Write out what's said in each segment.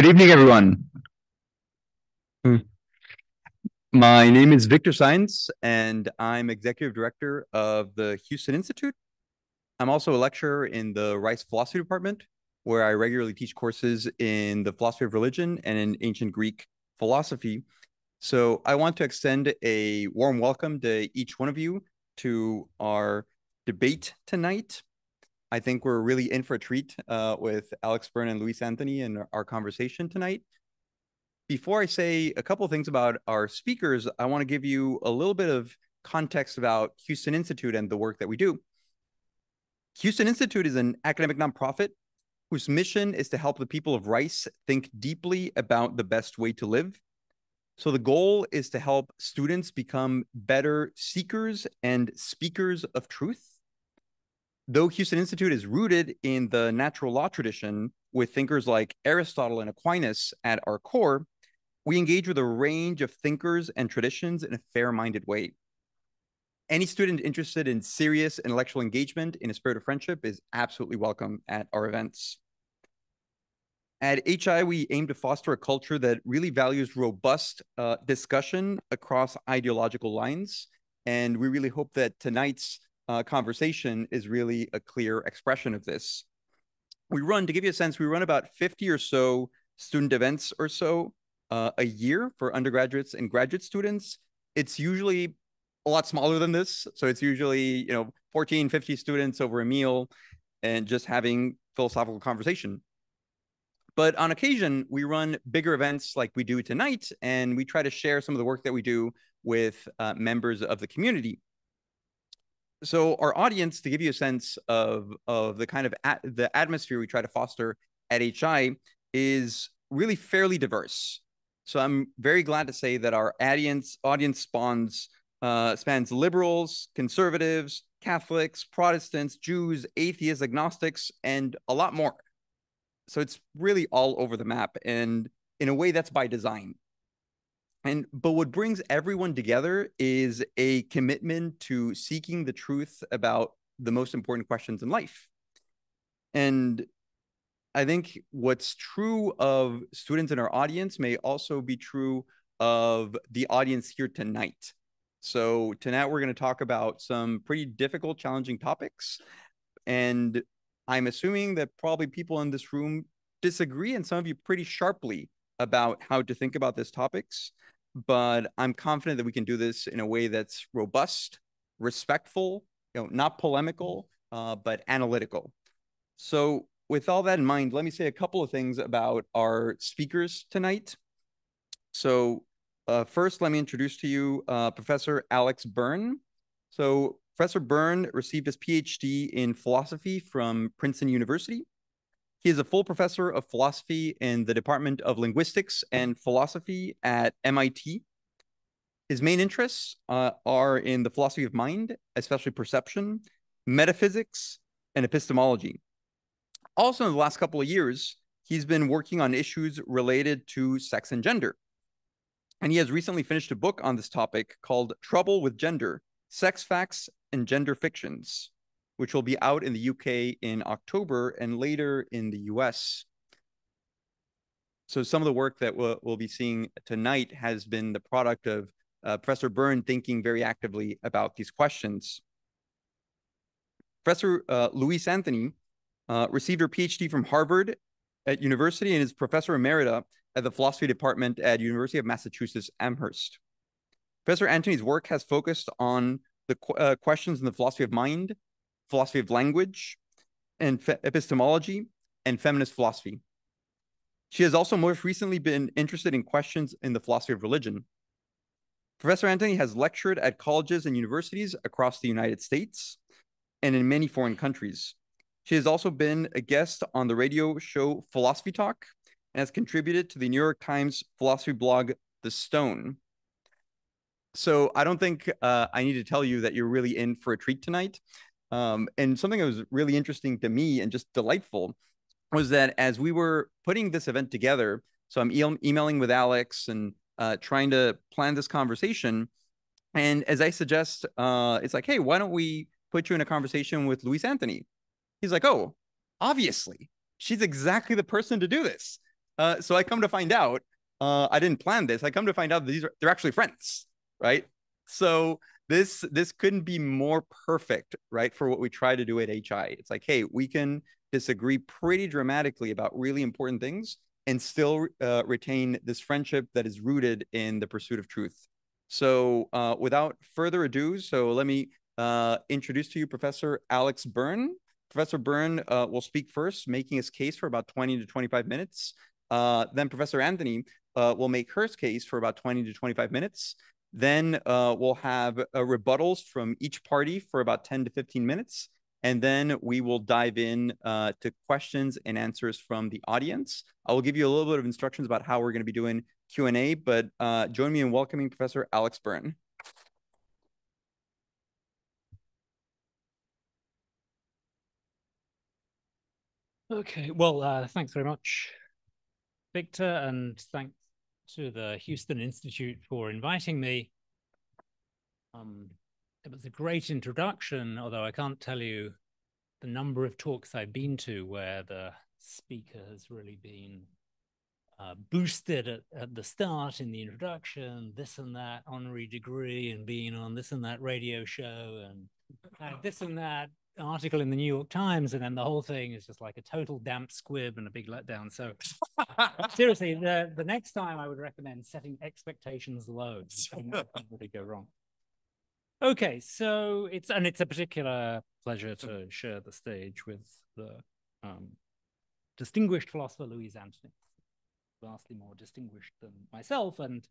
Good evening, everyone. Hmm. My name is Victor Saenz, and I'm Executive Director of the Houston Institute. I'm also a lecturer in the Rice Philosophy Department, where I regularly teach courses in the philosophy of religion and in ancient Greek philosophy. So I want to extend a warm welcome to each one of you to our debate tonight. I think we're really in for a treat uh, with Alex Byrne and Louise Antony in our conversation tonight. Before I say a couple of things about our speakers, I want to give you a little bit of context about Houston Institute and the work that we do. Houston Institute is an academic nonprofit whose mission is to help the people of Rice think deeply about the best way to live. So the goal is to help students become better seekers and speakers of truth though Houston Institute is rooted in the natural law tradition with thinkers like Aristotle and Aquinas at our core, we engage with a range of thinkers and traditions in a fair minded way. Any student interested in serious intellectual engagement in a spirit of friendship is absolutely welcome at our events. At HI, we aim to foster a culture that really values robust uh, discussion across ideological lines. And we really hope that tonight's uh, conversation is really a clear expression of this. We run, to give you a sense, we run about 50 or so student events or so uh, a year for undergraduates and graduate students. It's usually a lot smaller than this. So it's usually, you know, 14, 50 students over a meal and just having philosophical conversation. But on occasion, we run bigger events like we do tonight, and we try to share some of the work that we do with uh, members of the community so our audience to give you a sense of of the kind of the atmosphere we try to foster at hi is really fairly diverse. So i'm very glad to say that our audience audience spawns uh, spans liberals conservatives catholics protestants jews atheists agnostics and a lot more. So it's really all over the map and in a way that's by design and but what brings everyone together is a commitment to seeking the truth about the most important questions in life. And I think what's true of students in our audience may also be true of the audience here tonight. So tonight we're going to talk about some pretty difficult, challenging topics. And I'm assuming that probably people in this room disagree and some of you pretty sharply about how to think about these topics but I'm confident that we can do this in a way that's robust, respectful, you know, not polemical, uh, but analytical. So, with all that in mind, let me say a couple of things about our speakers tonight. So, uh, first, let me introduce to you uh, Professor Alex Byrne. So, Professor Byrne received his PhD in philosophy from Princeton University. He is a full professor of philosophy in the Department of Linguistics and Philosophy at MIT. His main interests uh, are in the philosophy of mind, especially perception, metaphysics, and epistemology. Also, in the last couple of years, he's been working on issues related to sex and gender. And he has recently finished a book on this topic called Trouble with Gender Sex Facts and Gender Fictions which will be out in the UK in October and later in the US. So some of the work that we'll, we'll be seeing tonight has been the product of uh, Professor Byrne thinking very actively about these questions. Professor uh, Antony uh, received her PhD from Harvard at University and is Professor Emerita at the Philosophy Department at University of Massachusetts Amherst. Professor Antony's work has focused on the qu uh, questions in the philosophy of mind, philosophy of language, and epistemology, and feminist philosophy. She has also most recently been interested in questions in the philosophy of religion. Professor Antony has lectured at colleges and universities across the United States and in many foreign countries. She has also been a guest on the radio show Philosophy Talk and has contributed to the New York Times philosophy blog, The Stone. So I don't think uh, I need to tell you that you're really in for a treat tonight. Um, and something that was really interesting to me and just delightful was that as we were putting this event together, so I'm e- emailing with Alex and uh, trying to plan this conversation. And as I suggest, uh, it's like, hey, why don't we put you in a conversation with Louise Antony? He's like, oh, obviously, she's exactly the person to do this. Uh, so I come to find out, uh, I didn't plan this. I come to find out these are they're actually friends, right? So this this couldn't be more perfect, right, for what we try to do at HI. It's like, hey, we can disagree pretty dramatically about really important things and still uh, retain this friendship that is rooted in the pursuit of truth. So uh, without further ado, so let me uh, introduce to you Professor Alex Byrne. Professor Byrne uh, will speak first, making his case for about 20 to 25 minutes. Uh, then Professor Antony uh, will make her case for about 20 to 25 minutes. Then uh, we'll have uh, rebuttals from each party for about 10 to 15 minutes. And then we will dive in uh, to questions and answers from the audience. I will give you a little bit of instructions about how we're going to be doing Q&A, but uh, join me in welcoming Professor Alex Byrne. Okay, well, uh, thanks very much, Victor, and thanks to the Houston Institute for inviting me. Um, it was a great introduction, although I can't tell you the number of talks I've been to where the speaker has really been uh, boosted at, at the start in the introduction, this and that honorary degree, and being on this and that radio show, and uh, this and that article in the New York Times, and then the whole thing is just like a total damp squib and a big letdown. So seriously, the the next time I would recommend setting expectations low. really go wrong. Okay, so it's and it's a particular pleasure to share the stage with the um, distinguished philosopher Louise Antony, vastly more distinguished than myself, and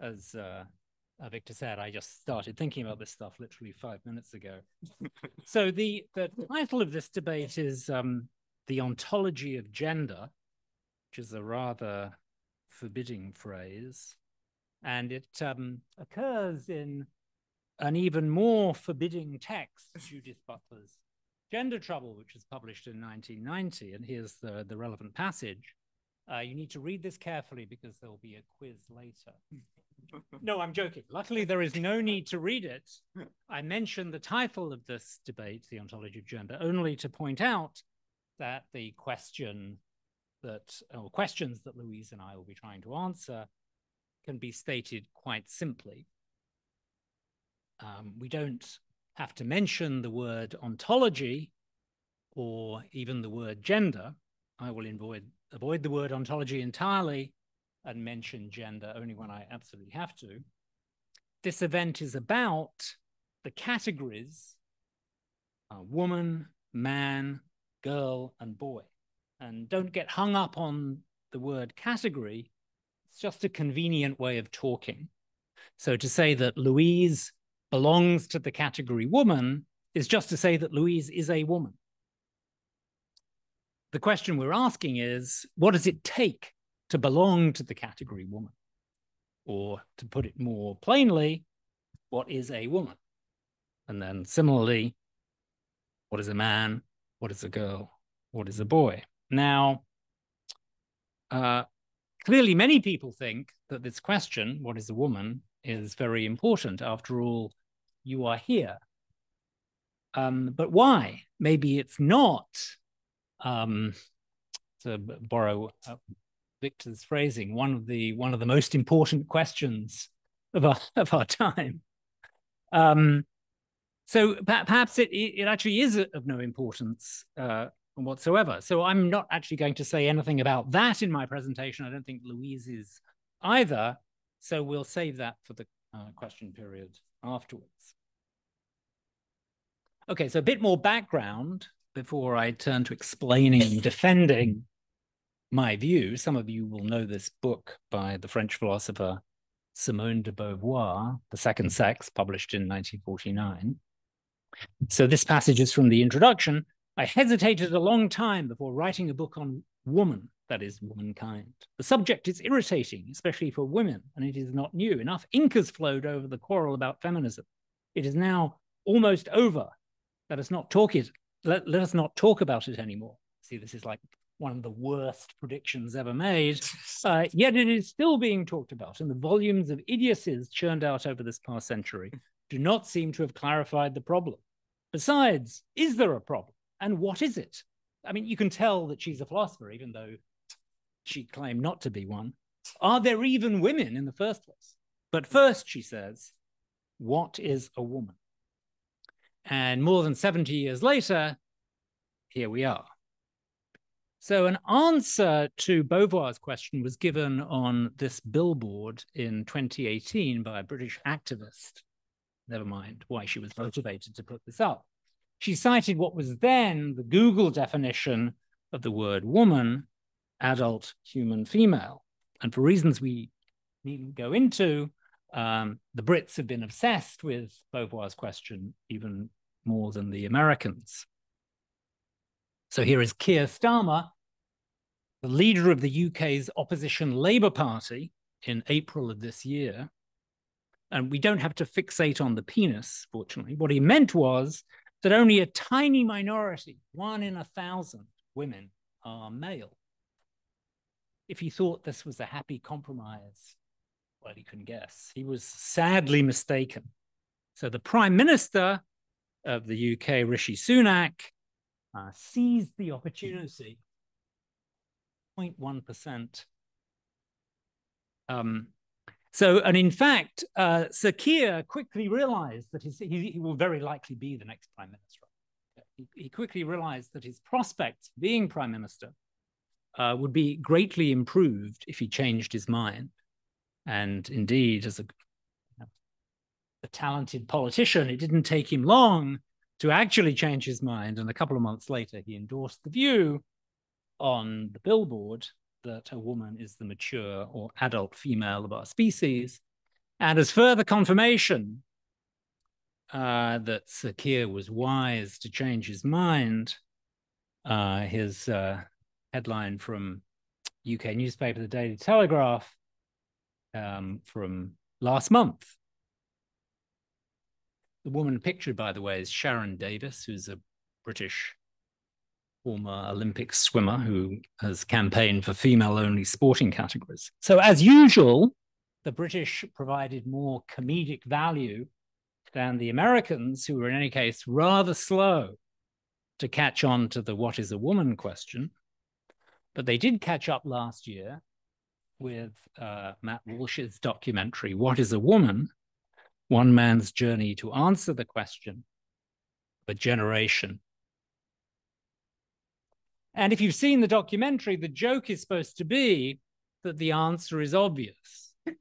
as uh, uh, Victor said, I just started thinking about this stuff literally five minutes ago. so the the title of this debate is um, the ontology of gender, which is a rather forbidding phrase, and it um, occurs in an even more forbidding text, Judith Butler's Gender Trouble, which was published in 1990. And here's the, the relevant passage. Uh, you need to read this carefully because there will be a quiz later. no, I'm joking. Luckily, there is no need to read it. I mentioned the title of this debate, The Ontology of Gender, only to point out that the question that, or questions that Louise and I will be trying to answer can be stated quite simply. Um, we don't have to mention the word ontology or even the word gender. I will avoid, avoid the word ontology entirely and mention gender only when I absolutely have to. This event is about the categories uh, woman, man, girl, and boy. And don't get hung up on the word category. It's just a convenient way of talking. So to say that Louise belongs to the category woman is just to say that Louise is a woman. The question we're asking is what does it take to belong to the category woman? Or to put it more plainly, what is a woman? And then similarly, what is a man? What is a girl? What is a boy? Now, uh, clearly, many people think that this question, what is a woman, is very important. After all, you are here. Um, but why? Maybe it's not, um, to borrow uh, Victor's phrasing, one of the one of the most important questions of our of our time. Um, so perhaps it it actually is of no importance uh, whatsoever. So I'm not actually going to say anything about that in my presentation. I don't think Louise is either. So we'll save that for the uh, question period afterwards. Okay, so a bit more background before I turn to explaining and defending my view, some of you will know this book by the French philosopher Simone de Beauvoir, The Second Sex, published in 1949. So this passage is from the introduction. I hesitated a long time before writing a book on woman, that is, womankind. The subject is irritating, especially for women, and it is not new. Enough ink has flowed over the quarrel about feminism. It is now almost over. Let us not talk it. Let, let us not talk about it anymore. See, this is like one of the worst predictions ever made, uh, yet it is still being talked about. And the volumes of idiocies churned out over this past century do not seem to have clarified the problem. Besides, is there a problem? And what is it? I mean, you can tell that she's a philosopher, even though she claimed not to be one. Are there even women in the first place? But first, she says, what is a woman? And more than 70 years later, here we are. So, an answer to Beauvoir's question was given on this billboard in 2018 by a British activist. Never mind why she was motivated to put this up. She cited what was then the Google definition of the word woman, adult human female. And for reasons we needn't go into, um, the Brits have been obsessed with Beauvoir's question even more than the Americans. So here is Keir Starmer, the leader of the UK's opposition Labour Party in April of this year. And we don't have to fixate on the penis, fortunately. What he meant was that only a tiny minority, one in a thousand women, are male. If he thought this was a happy compromise, well, he couldn't guess. He was sadly mistaken. So the Prime Minister of the UK, Rishi Sunak, uh, seized the opportunity 0.1%. Um, so, and in fact, uh, Sir Keir quickly realized that his, he, he, will very likely be the next prime minister. He, he quickly realized that his prospects being prime minister uh, would be greatly improved if he changed his mind. And indeed, as a, a talented politician, it didn't take him long to actually change his mind. And a couple of months later, he endorsed the view on the billboard that a woman is the mature or adult female of our species. And as further confirmation uh, that Sir Keir was wise to change his mind, uh, his uh, headline from UK newspaper, the Daily Telegraph, um, from last month. The woman pictured, by the way, is Sharon Davies, who's a British former Olympic swimmer who has campaigned for female only sporting categories. So, as usual, the British provided more comedic value than the Americans, who were in any case rather slow to catch on to the what is a woman question. But they did catch up last year with uh, Matt Walsh's documentary, What is a Woman? One Man's Journey to Answer the Question of a Generation and if you've seen the documentary, the joke is supposed to be that the answer is obvious. A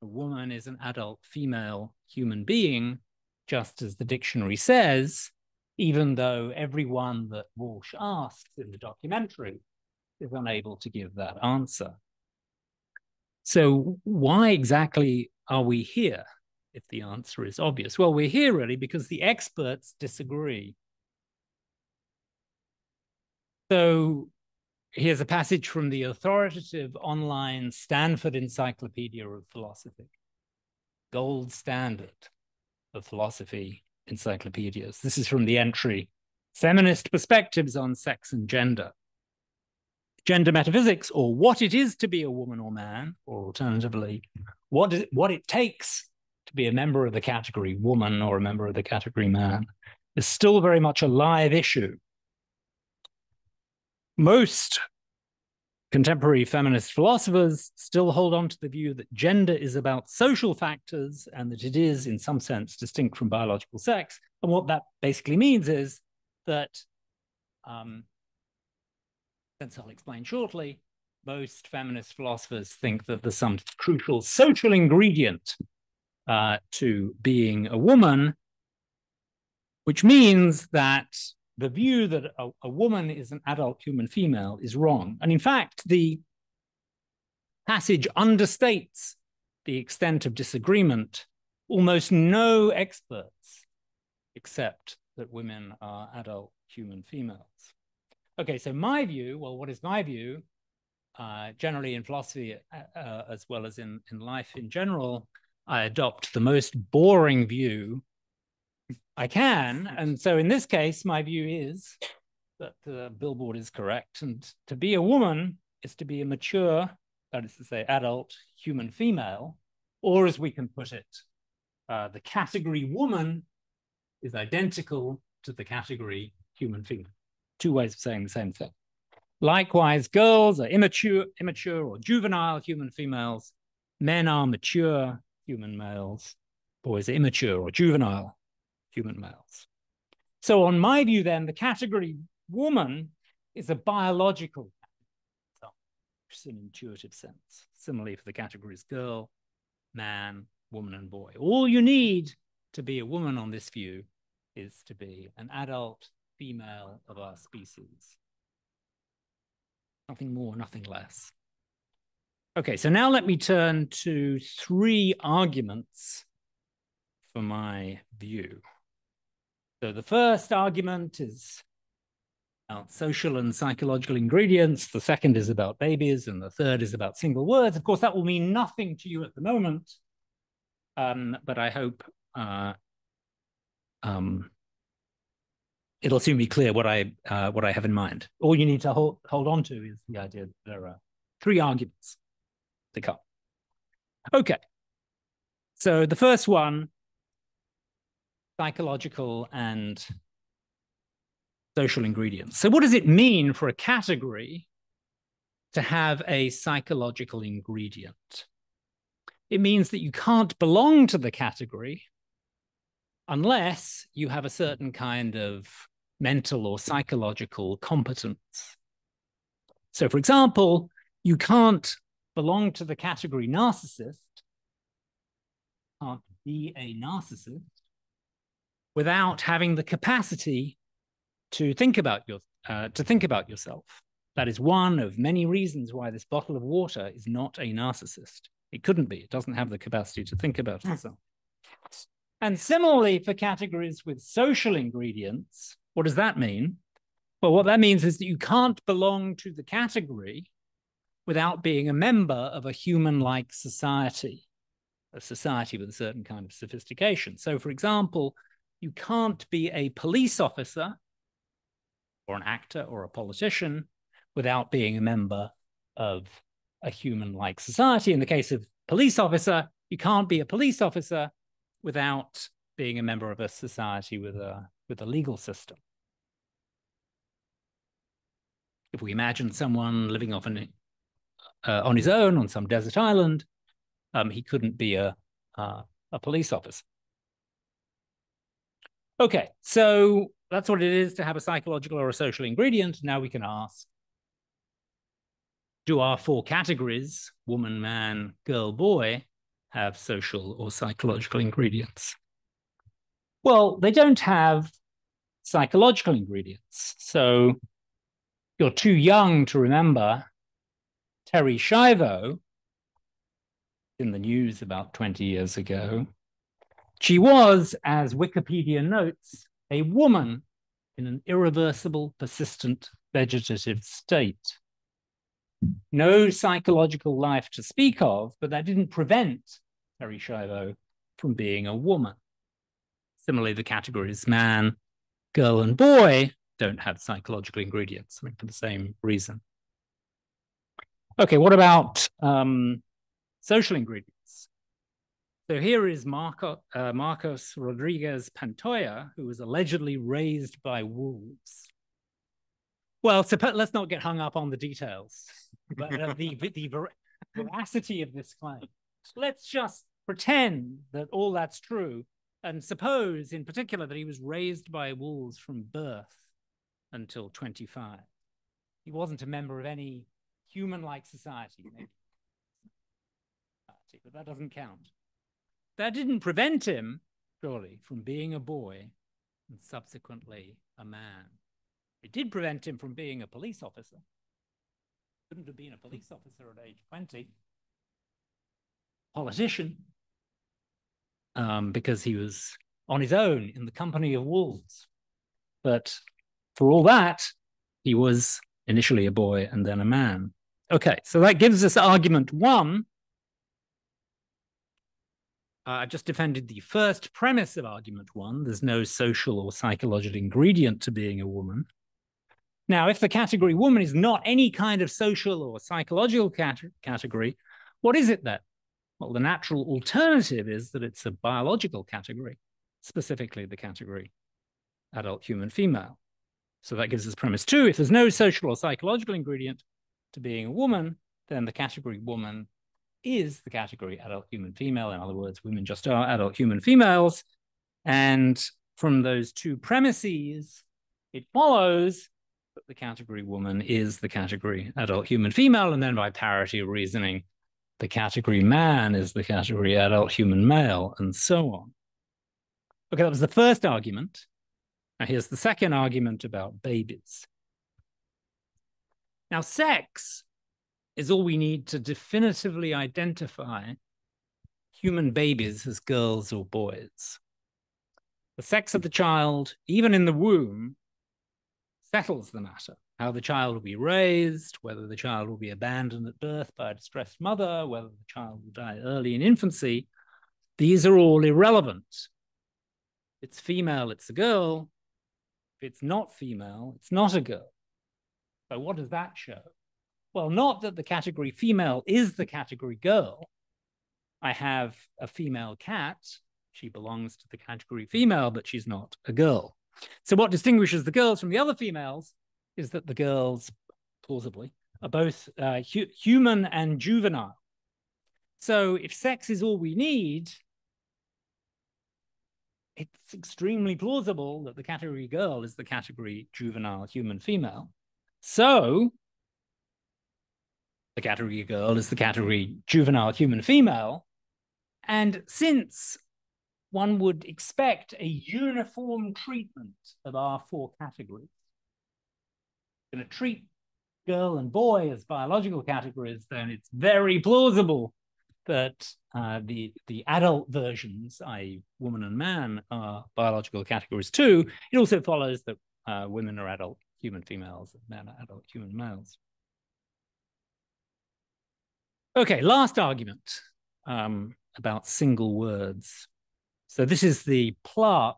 woman is an adult female human being, just as the dictionary says, even though everyone that Walsh asks in the documentary is unable to give that answer. So, why exactly are we here if the answer is obvious? Well, we're here really because the experts disagree. So here's a passage from the authoritative online Stanford Encyclopedia of Philosophy, gold standard of philosophy encyclopedias. This is from the entry Feminist Perspectives on Sex and Gender. Gender metaphysics, or what it is to be a woman or man, or alternatively, what, is, what it takes to be a member of the category woman or a member of the category man, is still very much a live issue most contemporary feminist philosophers still hold on to the view that gender is about social factors and that it is, in some sense, distinct from biological sex. And what that basically means is that, um, since I'll explain shortly, most feminist philosophers think that there's some crucial social ingredient uh, to being a woman, which means that the view that a, a woman is an adult human female is wrong. And in fact, the passage understates the extent of disagreement. Almost no experts accept that women are adult human females. Okay, so my view, well, what is my view? Uh, generally in philosophy, uh, uh as well as in, in life in general, I adopt the most boring view I can. And so in this case, my view is that the billboard is correct. And to be a woman is to be a mature, that is to say, adult human female, or as we can put it, uh, the category woman is identical to the category human female. Two ways of saying the same thing. Likewise, girls are immature, immature or juvenile human females. Men are mature human males. Boys are immature or juvenile human males. So on my view, then, the category woman is a biological in intuitive sense. Similarly for the categories girl, man, woman, and boy. All you need to be a woman on this view is to be an adult female of our species. Nothing more, nothing less. Okay, so now let me turn to three arguments for my view. So the first argument is about social and psychological ingredients. The second is about babies, and the third is about single words. Of course, that will mean nothing to you at the moment, um, but I hope uh, um, it'll soon be clear what I uh, what I have in mind. All you need to hold hold on to is the idea that there are three arguments to come. Okay. So the first one, psychological and social ingredients. So what does it mean for a category to have a psychological ingredient? It means that you can't belong to the category unless you have a certain kind of mental or psychological competence. So, for example, you can't belong to the category narcissist, can't be a narcissist, without having the capacity to think about your uh, to think about yourself. That is one of many reasons why this bottle of water is not a narcissist. It couldn't be. It doesn't have the capacity to think about itself. And similarly, for categories with social ingredients, what does that mean? Well, what that means is that you can't belong to the category without being a member of a human like society, a society with a certain kind of sophistication. So, for example, you can't be a police officer or an actor or a politician without being a member of a human like society. In the case of police officer, you can't be a police officer without being a member of a society with a with a legal system. If we imagine someone living off an, uh, on his own on some desert island, um, he couldn't be a uh, a police officer. Okay, so that's what it is to have a psychological or a social ingredient. Now we can ask, do our four categories, woman, man, girl, boy, have social or psychological ingredients? Well, they don't have psychological ingredients. So you're too young to remember Terri Schiavo in the news about 20 years ago. She was, as Wikipedia notes, a woman in an irreversible, persistent vegetative state no psychological life to speak of, but that didn't prevent Terri Schiavo from being a woman. Similarly, the categories man, girl, and boy don't have psychological ingredients I mean, for the same reason. Okay, what about um, social ingredients? So here is Marco, uh, Marcos Rodriguez Pantoja, who was allegedly raised by wolves. Well, so let's not get hung up on the details, but uh, the, the ver veracity of this claim. Let's just pretend that all that's true and suppose in particular that he was raised by wolves from birth until 25. He wasn't a member of any human-like society, but that doesn't count. That didn't prevent him, surely, from being a boy and subsequently a man. It did prevent him from being a police officer. Couldn't have been a police officer at age 20. Politician, um, because he was on his own in the company of wolves. But for all that, he was initially a boy and then a man. Okay, so that gives us argument one. Uh, I've just defended the first premise of argument one. There's no social or psychological ingredient to being a woman. Now, if the category woman is not any kind of social or psychological cat category, what is it then? Well, the natural alternative is that it's a biological category, specifically the category adult human female. So that gives us premise two. If there's no social or psychological ingredient to being a woman, then the category woman is the category adult human female. In other words, women just are adult human females. And from those two premises, it follows that the category woman is the category adult human female. And then by parity reasoning, the category man is the category adult human male, and so on. Okay, that was the first argument. Now here's the second argument about babies. Now, sex is all we need to definitively identify human babies as girls or boys. The sex of the child, even in the womb, settles the matter. How the child will be raised, whether the child will be abandoned at birth by a distressed mother, whether the child will die early in infancy, these are all irrelevant. It's female, it's a girl. If it's not female, it's not a girl. So what does that show? Well, not that the category female is the category girl. I have a female cat. She belongs to the category female, but she's not a girl. So what distinguishes the girls from the other females is that the girls, plausibly, are both uh, hu human and juvenile. So if sex is all we need, it's extremely plausible that the category girl is the category juvenile human female. So the category girl is the category juvenile human female. And since one would expect a uniform treatment of our four categories, going to treat girl and boy as biological categories, then it's very plausible that uh, the the adult versions, i.e., woman and man, are biological categories too. It also follows that uh, women are adult human females, and men adult human males. Okay, last argument um, about single words. So this is the plaque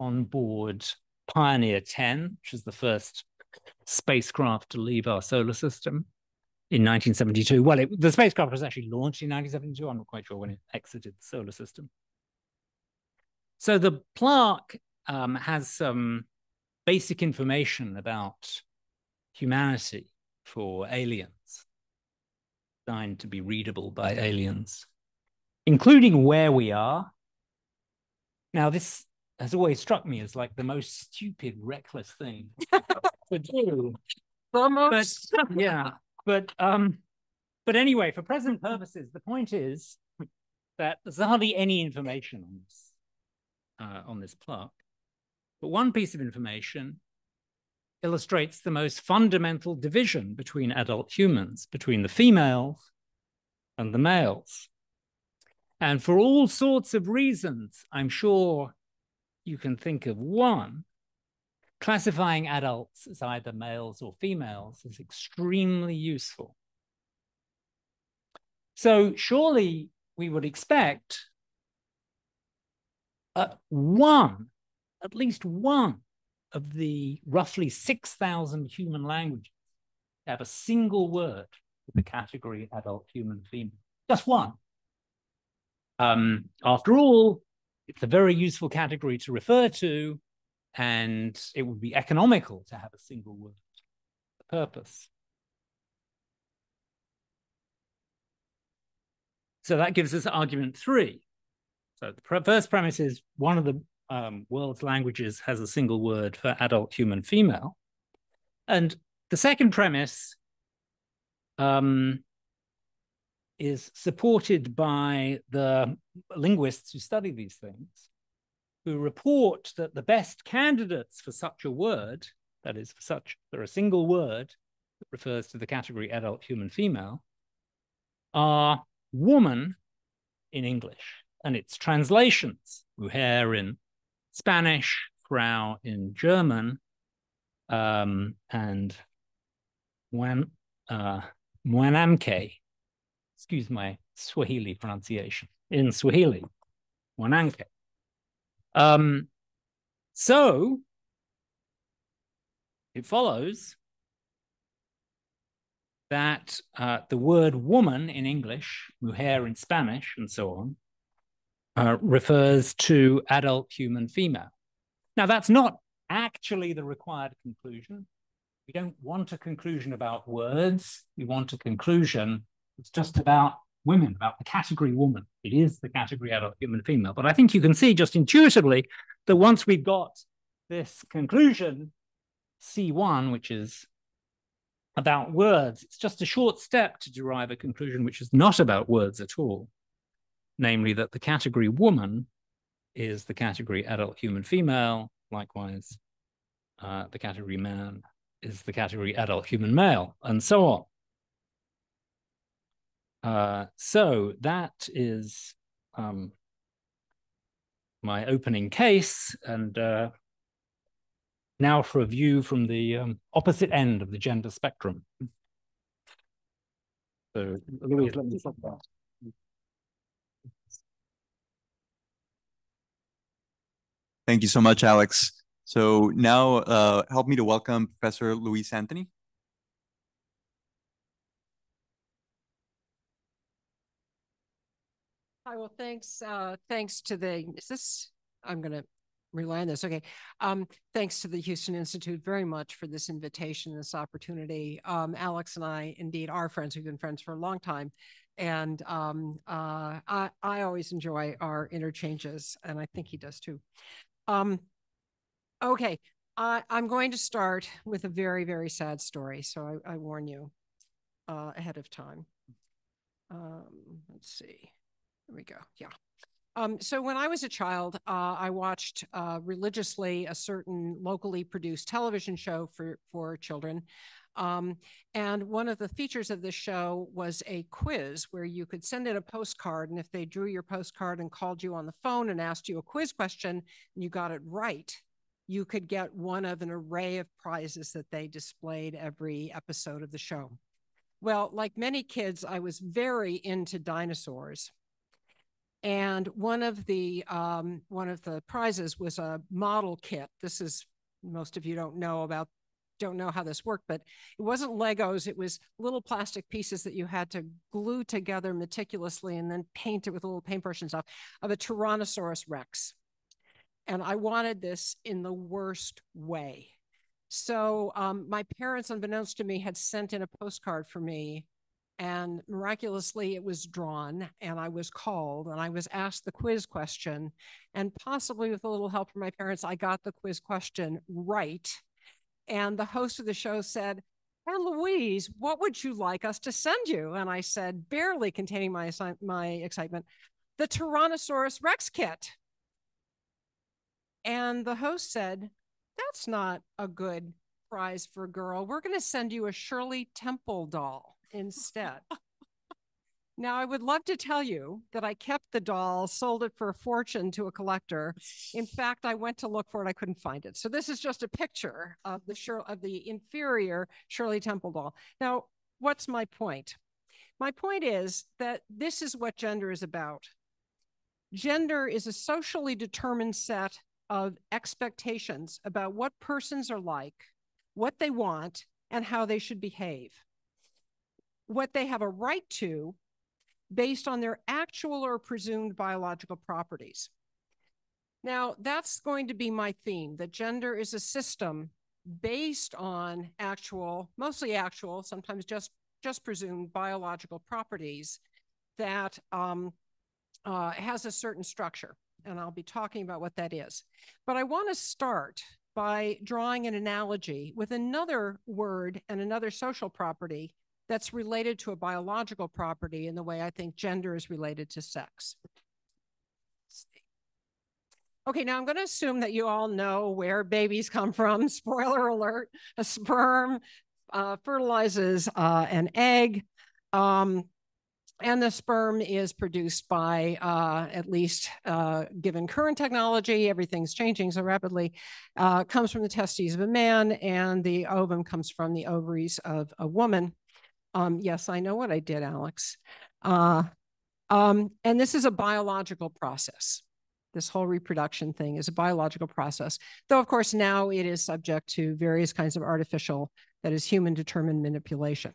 on board Pioneer 10, which is the first spacecraft to leave our solar system in 1972. Well, it, the spacecraft was actually launched in 1972. I'm not quite sure when it exited the solar system. So the plaque um, has some basic information about humanity for aliens, designed to be readable by aliens, including where we are. Now, this has always struck me as like the most stupid, reckless thing to do. But, yeah, but um, but anyway, for present purposes, the point is that there's hardly any information on this uh, on this plaque. But one piece of information illustrates the most fundamental division between adult humans, between the females and the males. And for all sorts of reasons, I'm sure you can think of one classifying adults as either males or females is extremely useful. So surely we would expect uh, one, at least one of the roughly 6,000 human languages have a single word for the category adult human female, just one. Um, after all, it's a very useful category to refer to and it would be economical to have a single word for purpose. So that gives us argument three. So the first premise is one of the um, world's languages has a single word for adult human female. And the second premise um, is supported by the linguists who study these things who report that the best candidates for such a word, that is, for such for a single word that refers to the category adult human female, are woman in English and its translations, mujer in Spanish, Frau in German, um, and when uh, Mwanamke, excuse my Swahili pronunciation, in Swahili, Mwanamke. Um, so it follows that uh, the word woman in English, mujer in Spanish, and so on, uh, refers to adult human female. Now, that's not actually the required conclusion. We don't want a conclusion about words. We want a conclusion that's just about women, about the category woman. It is the category adult human female. But I think you can see just intuitively that once we've got this conclusion, C1, which is about words, it's just a short step to derive a conclusion which is not about words at all, namely that the category woman is the category adult human female, likewise, uh, the category man is the category adult human male, and so on. Uh, so that is um, my opening case, and uh, now for a view from the um, opposite end of the gender spectrum. So, Louise, let me stop that. Thank you so much, Alex. So now uh, help me to welcome Professor Louise Antony. Hi, well, thanks. Uh, thanks to the, is this, I'm going to rely on this. Okay. Um, thanks to the Houston Institute very much for this invitation, this opportunity. Um, Alex and I indeed are friends. We've been friends for a long time. And um, uh, I, I always enjoy our interchanges, and I think he does too. Um, okay, I, I'm going to start with a very, very sad story. So I, I warn you uh, ahead of time. Um, let's see. There we go. Yeah. Um, so when I was a child, uh, I watched uh, religiously a certain locally produced television show for for children. Um, and one of the features of the show was a quiz where you could send in a postcard, and if they drew your postcard and called you on the phone and asked you a quiz question and you got it right, you could get one of an array of prizes that they displayed every episode of the show. Well, like many kids, I was very into dinosaurs. And one of the um, one of the prizes was a model kit. This is most of you don't know about don't know how this worked, but it wasn't Legos. It was little plastic pieces that you had to glue together meticulously and then paint it with a little paintbrush and stuff of a Tyrannosaurus Rex. And I wanted this in the worst way. So um, my parents, unbeknownst to me, had sent in a postcard for me and miraculously it was drawn and i was called and i was asked the quiz question and possibly with a little help from my parents i got the quiz question right and the host of the show said and louise what would you like us to send you? And i said barely containing my my excitement the tyrannosaurus rex kit. And the host said that's not a good prize for a girl. We're going to send you a shirley temple doll instead. Now, I would love to tell you that I kept the doll, sold it for a fortune to a collector. In fact, I went to look for it, I couldn't find it. So this is just a picture of the of the inferior Shirley Temple doll. Now, what's my point? My point is that this is what gender is about. Gender is a socially determined set of expectations about what persons are like, what they want, and how they should behave what they have a right to based on their actual or presumed biological properties. Now, that's going to be my theme that gender is a system based on actual, mostly actual, sometimes just, just presumed biological properties that um, uh, has a certain structure. And I'll be talking about what that is. But I want to start by drawing an analogy with another word and another social property that's related to a biological property in the way I think gender is related to sex. Okay, now I'm going to assume that you all know where babies come from. Spoiler alert, a sperm uh, fertilizes uh, an egg. Um, and the sperm is produced by, uh, at least uh, given current technology, everything's changing so rapidly, uh, comes from the testes of a man, and the ovum comes from the ovaries of a woman. Um, yes, I know what I did, Alex. Uh, um, and this is a biological process. This whole reproduction thing is a biological process, though, of course, now it is subject to various kinds of artificial, that is, human determined manipulation.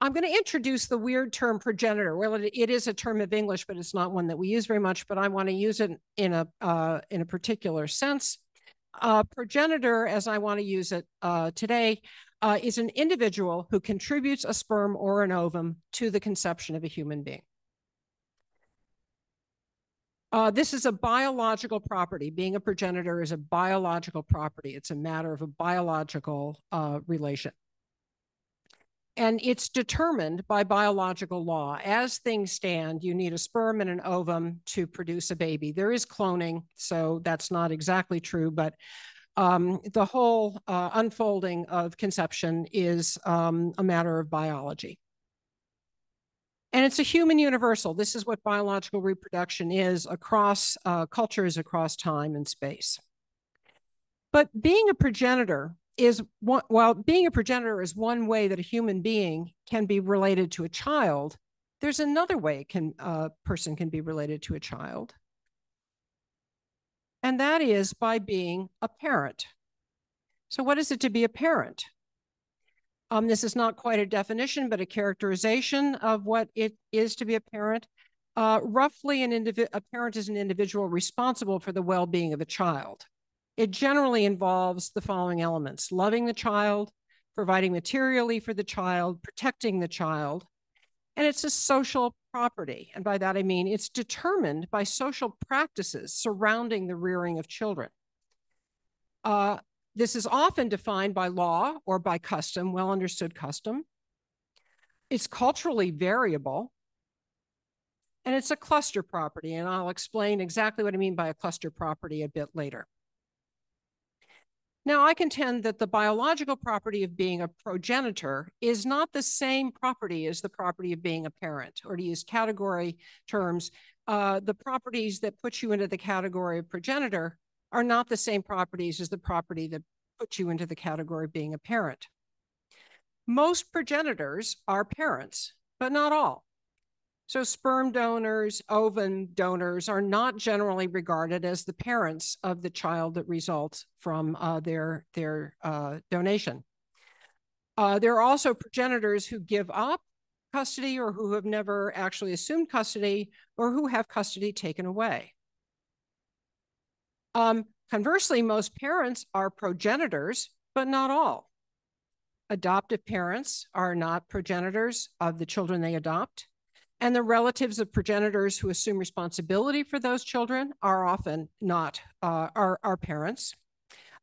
I'm going to introduce the weird term progenitor. Well, it, it is a term of English, but it's not one that we use very much. But I want to use it in a uh, in a particular sense. a progenitor, as I want to use it uh, today, uh, is an individual who contributes a sperm or an ovum to the conception of a human being. Uh, this is a biological property. Being a progenitor is a biological property. It's a matter of a biological uh, relation. And it's determined by biological law. As things stand, you need a sperm and an ovum to produce a baby. There is cloning, so that's not exactly true, but um, the whole uh, unfolding of conception is um, a matter of biology. And it's a human universal. This is what biological reproduction is across uh, cultures, across time and space. But being a progenitor is one, while being a progenitor is one way that a human being can be related to a child, there's another way a uh, person can be related to a child. And that is by being a parent. So what is it to be a parent? Um, this is not quite a definition, but a characterization of what it is to be a parent. Uh, roughly, an a parent is an individual responsible for the well-being of a child. It generally involves the following elements: loving the child, providing materially for the child, protecting the child, and it's a social property. And by that I mean it's determined by social practices surrounding the rearing of children. Uh, this is often defined by law or by custom, well understood custom. It's culturally variable. And it's a cluster property. And I'll explain exactly what I mean by a cluster property a bit later. Now, I contend that the biological property of being a progenitor is not the same property as the property of being a parent, or to use category terms, uh, the properties that put you into the category of progenitor are not the same properties as the property that puts you into the category of being a parent. Most progenitors are parents, but not all. So sperm donors, ovum donors are not generally regarded as the parents of the child that results from uh, their, their uh, donation. Uh, there are also progenitors who give up custody or who have never actually assumed custody or who have custody taken away. Um, conversely, most parents are progenitors, but not all. Adoptive parents are not progenitors of the children they adopt. And the relatives of progenitors who assume responsibility for those children are often not uh, our, our parents.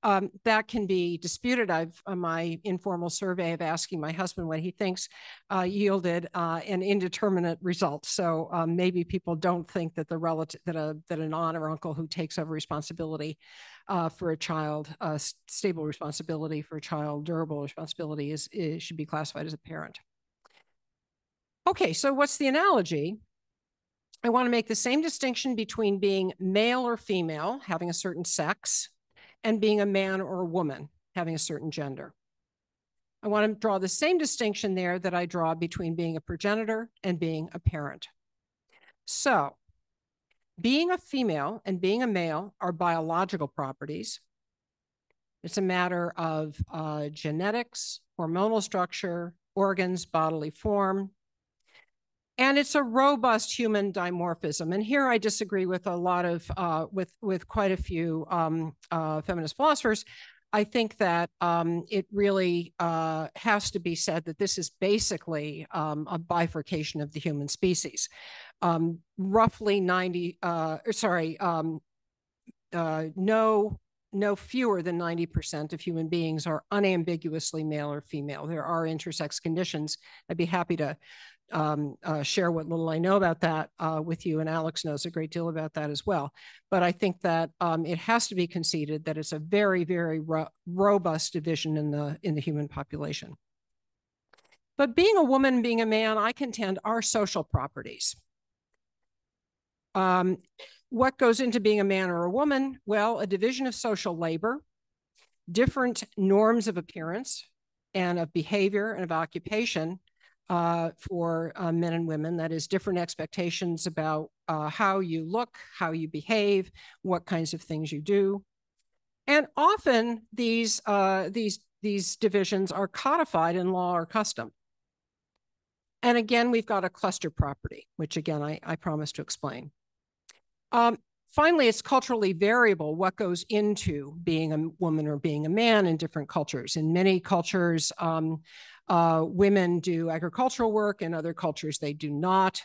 Um, that can be disputed. I've uh, my informal survey of asking my husband what he thinks uh, yielded uh, an indeterminate result. So um, maybe people don't think that the relative that a that an aunt or uncle who takes over responsibility uh, for a child, uh, stable responsibility for a child, durable responsibility is, is should be classified as a parent. Okay, so what's the analogy? I want to make the same distinction between being male or female, having a certain sex, and being a man or a woman, having a certain gender. I want to draw the same distinction there that I draw between being a progenitor and being a parent. So, being a female and being a male are biological properties. It's a matter of uh, genetics, hormonal structure, organs, bodily form, and it's a robust human dimorphism. And here I disagree with a lot of, uh, with, with quite a few um, uh, feminist philosophers. I think that um, it really uh, has to be said that this is basically um, a bifurcation of the human species. Um, roughly 90, uh, sorry, um, uh, no no fewer than 90% of human beings are unambiguously male or female. There are intersex conditions. I'd be happy to um, uh, share what little I know about that uh, with you, and Alex knows a great deal about that as well. But I think that um, it has to be conceded that it's a very, very ro robust division in the in the human population. But being a woman, being a man, I contend are social properties. Um, what goes into being a man or a woman? Well, a division of social labor, different norms of appearance and of behavior and of occupation uh, for uh, men and women. That is, different expectations about uh, how you look, how you behave, what kinds of things you do. And often these, uh, these, these divisions are codified in law or custom. And again, we've got a cluster property, which again, I, I promise to explain. Um, finally, it's culturally variable what goes into being a woman or being a man in different cultures. In many cultures, um, uh, women do agricultural work, in other cultures, they do not.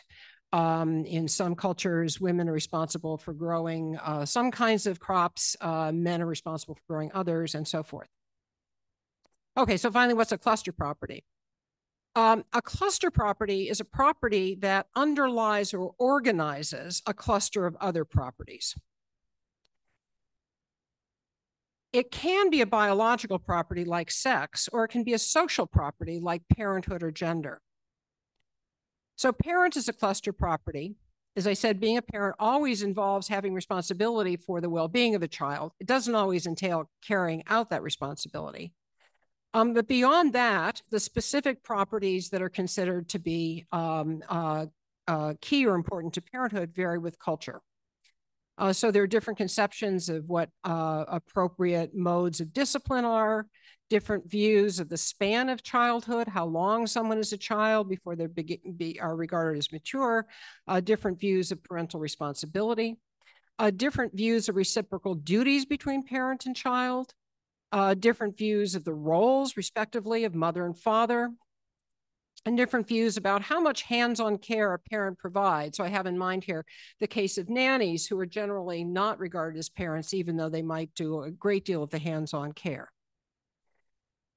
Um, in some cultures, women are responsible for growing uh, some kinds of crops, uh, men are responsible for growing others, and so forth. Okay, so finally, what's a cluster property? Um, a cluster property is a property that underlies or organizes a cluster of other properties. It can be a biological property like sex, or it can be a social property like parenthood or gender. So parent is a cluster property. As I said, being a parent always involves having responsibility for the well-being of a child. It doesn't always entail carrying out that responsibility. Um, but beyond that, the specific properties that are considered to be um, uh, uh, key or important to parenthood vary with culture. Uh, so there are different conceptions of what uh, appropriate modes of discipline are, different views of the span of childhood, how long someone is a child before they be, are regarded as mature, uh, different views of parental responsibility, uh, different views of reciprocal duties between parent and child, uh, different views of the roles, respectively, of mother and father, and different views about how much hands-on care a parent provides. So I have in mind here the case of nannies who are generally not regarded as parents, even though they might do a great deal of the hands-on care.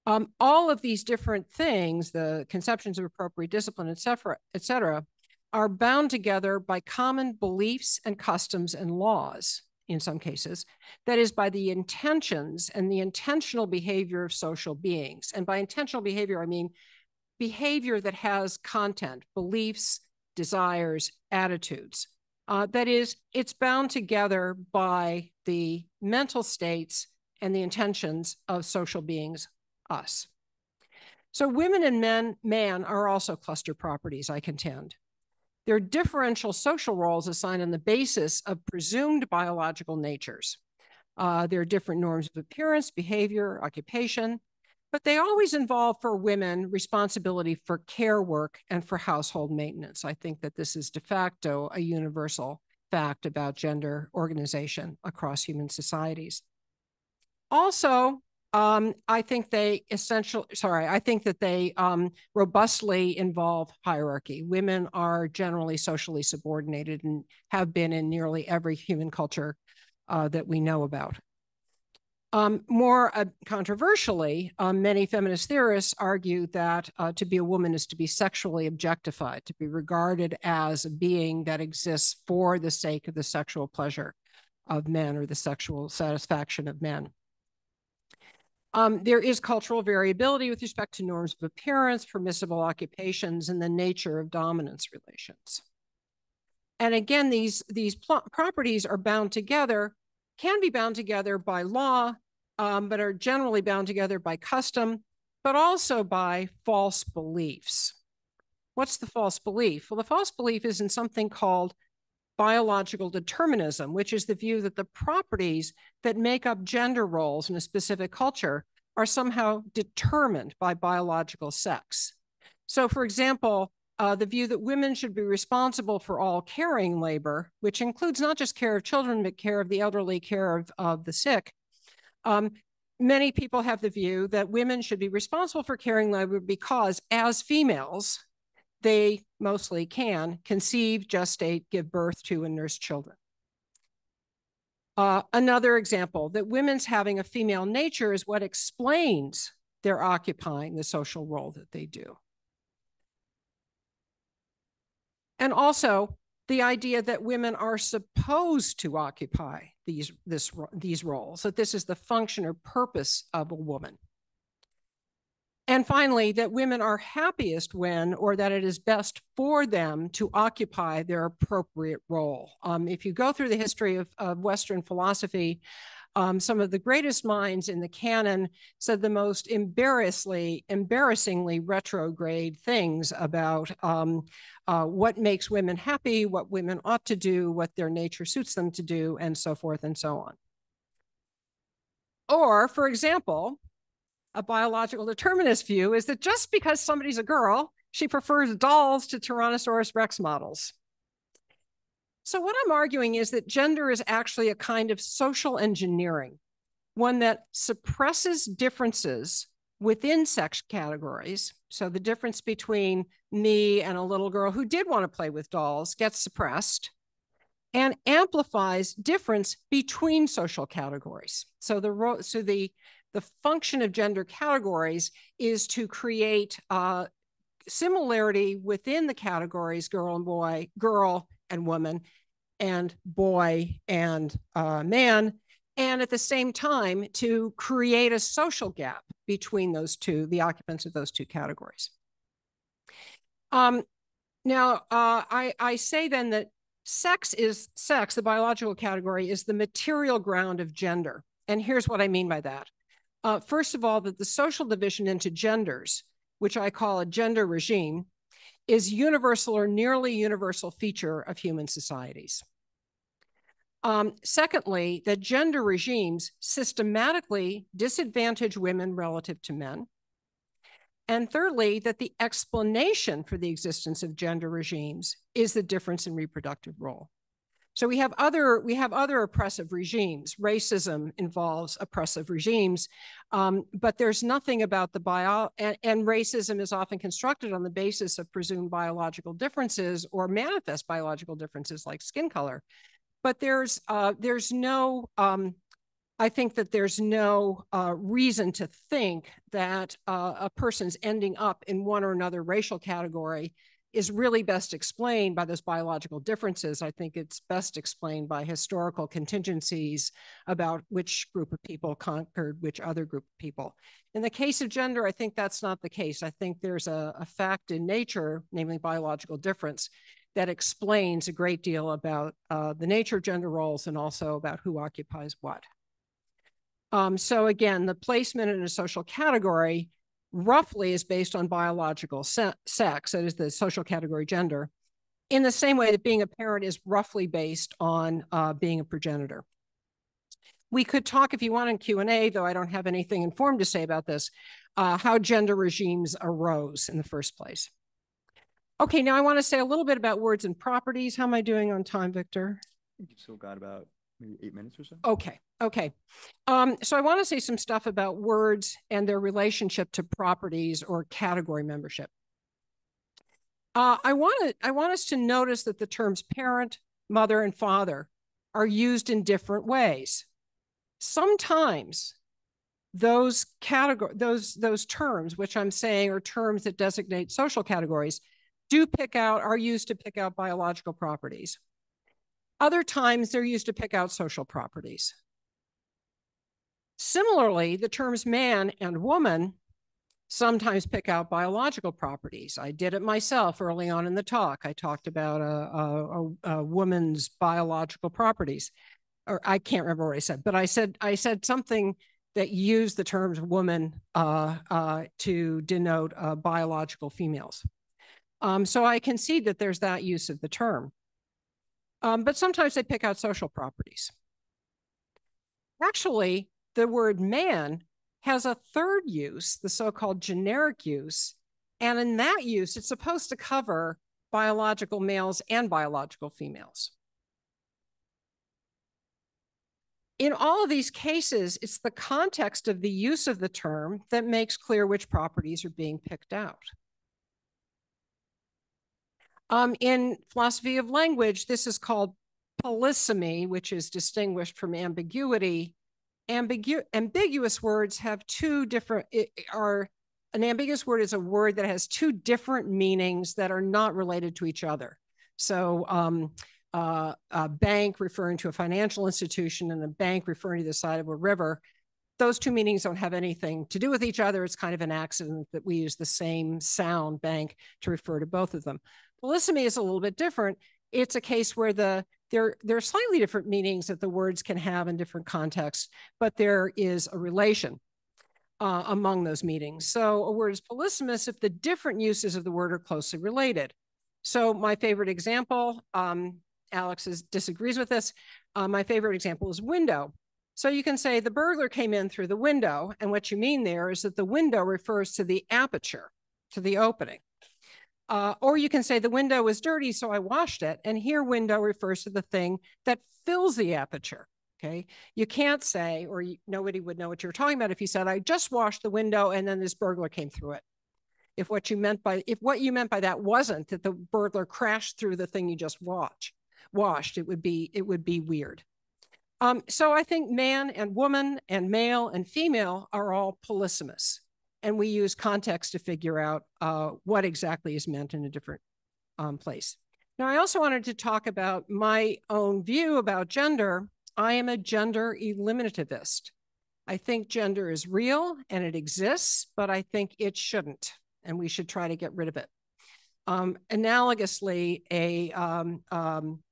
Um, all of these different things, the conceptions of appropriate discipline, et cetera, et cetera, are bound together by common beliefs and customs and laws in some cases, that is by the intentions and the intentional behavior of social beings. And by intentional behavior, I mean behavior that has content, beliefs, desires, attitudes. Uh, that is, it's bound together by the mental states and the intentions of social beings, us. So women and men, man are also cluster properties, I contend. There are differential social roles assigned on the basis of presumed biological natures. Uh, there are different norms of appearance, behavior, occupation, but they always involve for women responsibility for care work and for household maintenance. I think that this is de facto a universal fact about gender organization across human societies. Also, um, I think they essential, sorry, I think that they um, robustly involve hierarchy. Women are generally socially subordinated and have been in nearly every human culture uh, that we know about. Um, more uh, controversially, um, many feminist theorists argue that uh, to be a woman is to be sexually objectified, to be regarded as a being that exists for the sake of the sexual pleasure of men or the sexual satisfaction of men. Um, there is cultural variability with respect to norms of appearance, permissible occupations, and the nature of dominance relations. And again, these, these properties are bound together, can be bound together by law, um, but are generally bound together by custom, but also by false beliefs. What's the false belief? Well, the false belief is in something called biological determinism, which is the view that the properties that make up gender roles in a specific culture are somehow determined by biological sex. So, for example, uh, the view that women should be responsible for all caring labor, which includes not just care of children, but care of the elderly, care of, of the sick. Um, many people have the view that women should be responsible for caring labor because, as females, they mostly can conceive, gestate, give birth to, and nurse children. Uh, another example that women's having a female nature is what explains their occupying the social role that they do. And also the idea that women are supposed to occupy these, this, these roles, that this is the function or purpose of a woman. And finally, that women are happiest when, or that it is best for them to occupy their appropriate role. Um, if you go through the history of, of Western philosophy, um, some of the greatest minds in the canon said the most embarrassingly, embarrassingly retrograde things about um, uh, what makes women happy, what women ought to do, what their nature suits them to do, and so forth and so on. Or, for example, a biological determinist view is that just because somebody's a girl, she prefers dolls to Tyrannosaurus rex models. So what I'm arguing is that gender is actually a kind of social engineering, one that suppresses differences within sex categories. So the difference between me and a little girl who did want to play with dolls gets suppressed and amplifies difference between social categories. So the so the the function of gender categories is to create uh, similarity within the categories girl and boy, girl and woman, and boy and uh, man, and at the same time to create a social gap between those two, the occupants of those two categories. Um, now, uh, I, I say then that sex is sex, the biological category, is the material ground of gender. And here's what I mean by that. Uh, first of all, that the social division into genders, which I call a gender regime, is universal or nearly universal feature of human societies. Um, secondly, that gender regimes systematically disadvantage women relative to men. And thirdly, that the explanation for the existence of gender regimes is the difference in reproductive role. So we have other we have other oppressive regimes. Racism involves oppressive regimes, um, but there's nothing about the bio and, and, racism is often constructed on the basis of presumed biological differences or manifest biological differences like skin color. But there's uh, there's no um, I think that there's no uh, reason to think that uh, a person's ending up in one or another racial category is really best explained by those biological differences. I think it's best explained by historical contingencies about which group of people conquered which other group of people. In the case of gender, I think that's not the case. I think there's a, a fact in nature, namely biological difference, that explains a great deal about uh, the nature of gender roles and also about who occupies what. Um, so again, the placement in a social category roughly is based on biological se sex, that is the social category gender, in the same way that being a parent is roughly based on uh, being a progenitor. We could talk if you want in Q&A, though I don't have anything informed to say about this, uh, how gender regimes arose in the first place. Okay, now I want to say a little bit about words and properties. How am I doing on time, Victor? You've still got about maybe eight minutes or so. Okay. Okay. Um, so I want to say some stuff about words and their relationship to properties or category membership. Uh, I want to, I want us to notice that the terms parent, mother, and father are used in different ways. Sometimes those category those those terms, which I'm saying are terms that designate social categories, do pick out are used to pick out biological properties. Other times they're used to pick out social properties. Similarly, the terms man and woman sometimes pick out biological properties. I did it myself early on in the talk. I talked about a, a, a, woman's biological properties, or I can't remember what I said, but I said I said something that used the terms woman uh, uh, to denote uh, biological females. Um, so I concede that there's that use of the term. Um, but sometimes they pick out social properties. Actually, the word man has a third use, the so-called generic use. And in that use, it's supposed to cover biological males and biological females. In all of these cases, it's the context of the use of the term that makes clear which properties are being picked out. Um, in philosophy of language, this is called polysemy, which is distinguished from ambiguity. Ambigu ambiguous words have two different, are an ambiguous word is a word that has two different meanings that are not related to each other. So um, uh, a bank referring to a financial institution and a bank referring to the side of a river, those two meanings don't have anything to do with each other. It's kind of an accident that we use the same sound bank to refer to both of them. Polysemy is a little bit different. It's a case where the there, there are slightly different meanings that the words can have in different contexts, but there is a relation uh, among those meanings. So a word is polysemous if the different uses of the word are closely related. So my favorite example, um, Alex is, disagrees with this. Uh, my favorite example is window. So you can say the burglar came in through the window. And what you mean there is that the window refers to the aperture, to the opening. Uh, or you can say the window was dirty, so I washed it. And here, window refers to the thing that fills the aperture. Okay. You can't say, or you, nobody would know what you're talking about if you said, I just washed the window and then this burglar came through it. If what you meant by, if what you meant by that wasn't that the burglar crashed through the thing you just watch, washed, it would be, it would be weird. Um, so I think man and woman and male and female are all polysemous. And we use context to figure out uh, what exactly is meant in a different um, place. Now, I also wanted to talk about my own view about gender I am a gender eliminativist. I think gender is real and it exists, but I think it shouldn't, and we should try to get rid of it. Um, analogously, a um, um,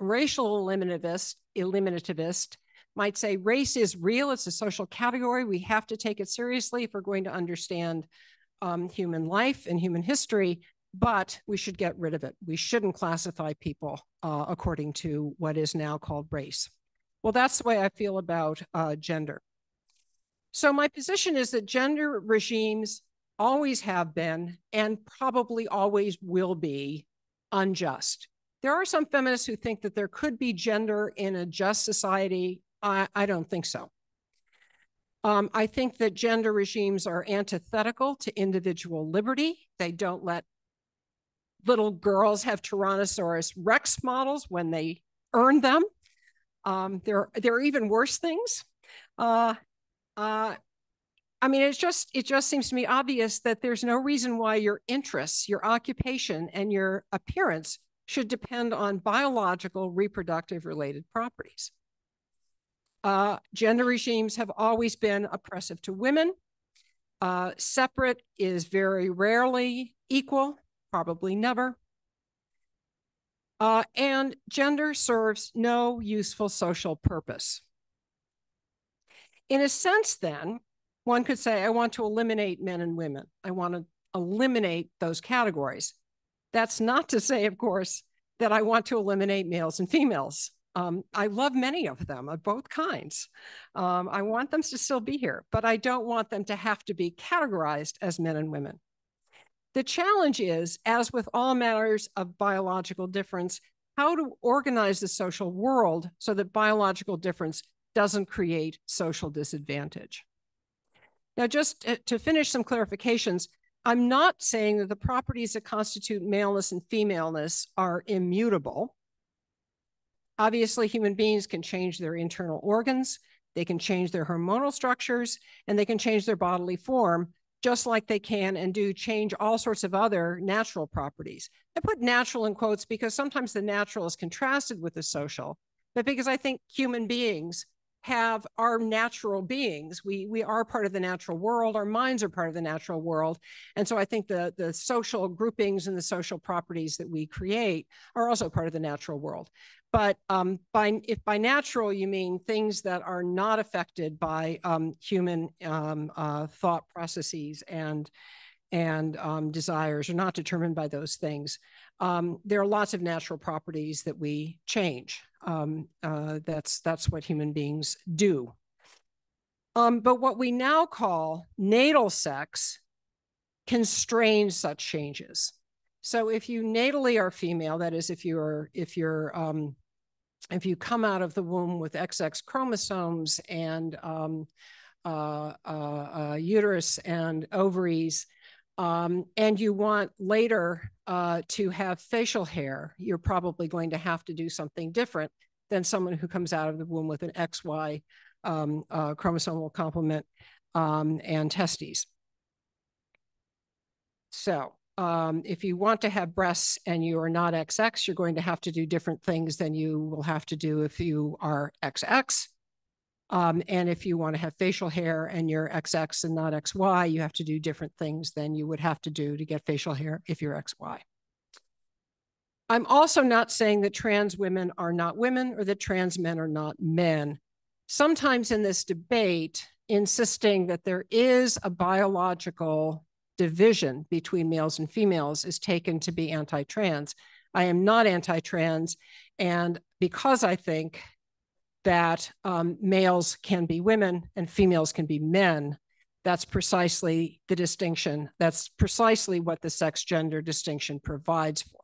racial eliminativist, eliminativist might say race is real, it's a social category. We have to take it seriously if we're going to understand um, human life and human history, but we should get rid of it. We shouldn't classify people uh, according to what is now called race. Well, that's the way I feel about uh, gender. So my position is that gender regimes always have been and probably always will be unjust. There are some feminists who think that there could be gender in a just society. I, I don't think so. Um, I think that gender regimes are antithetical to individual liberty. They don't let little girls have Tyrannosaurus Rex models when they earn them. Um, there, there are even worse things. Uh, uh, I mean, it's just it just seems to me obvious that there's no reason why your interests, your occupation, and your appearance should depend on biological reproductive related properties. Uh, gender regimes have always been oppressive to women. Uh, separate is very rarely equal, probably never. Uh, and gender serves no useful social purpose. In a sense, then, one could say, I want to eliminate men and women. I want to eliminate those categories. That's not to say, of course, that I want to eliminate males and females. Um, I love many of them of both kinds. Um, I want them to still be here, but I don't want them to have to be categorized as men and women. The challenge is, as with all matters of biological difference, how to organize the social world so that biological difference doesn't create social disadvantage. Now, just to finish some clarifications, I'm not saying that the properties that constitute maleness and femaleness are immutable. Obviously, human beings can change their internal organs, they can change their hormonal structures, and they can change their bodily form, just like they can and do change all sorts of other natural properties. I put natural in quotes because sometimes the natural is contrasted with the social, but because I think human beings have our natural beings. We we are part of the natural world. Our minds are part of the natural world, and so I think the the social groupings and the social properties that we create are also part of the natural world. But um, by if by natural you mean things that are not affected by um, human um, uh, thought processes and and um, desires are not determined by those things. Um, there are lots of natural properties that we change. Um, uh, that's that's what human beings do. but what we now call natal sex constrains such changes. So if you natally are female, that is, if you're if you're um, if you come out of the womb with XX chromosomes and um, uh, uh, uh, uterus and ovaries, um, and you want later uh, to have facial hair, you're probably going to have to do something different than someone who comes out of the womb with an XY um, uh, chromosomal complement um, and testes. So um, if you want to have breasts and you are not XX, you're going to have to do different things than you will have to do if you are XX. Um, and if you want to have facial hair and you're XX and not XY, you have to do different things than you would have to do to get facial hair if you're XY. I'm also not saying that trans women are not women or that trans men are not men. Sometimes in this debate, insisting that there is a biological division between males and females is taken to be anti trans. I am not anti trans. And because I think that um, males can be women and females can be men, That's precisely the distinction. That's precisely what the sex gender distinction provides for.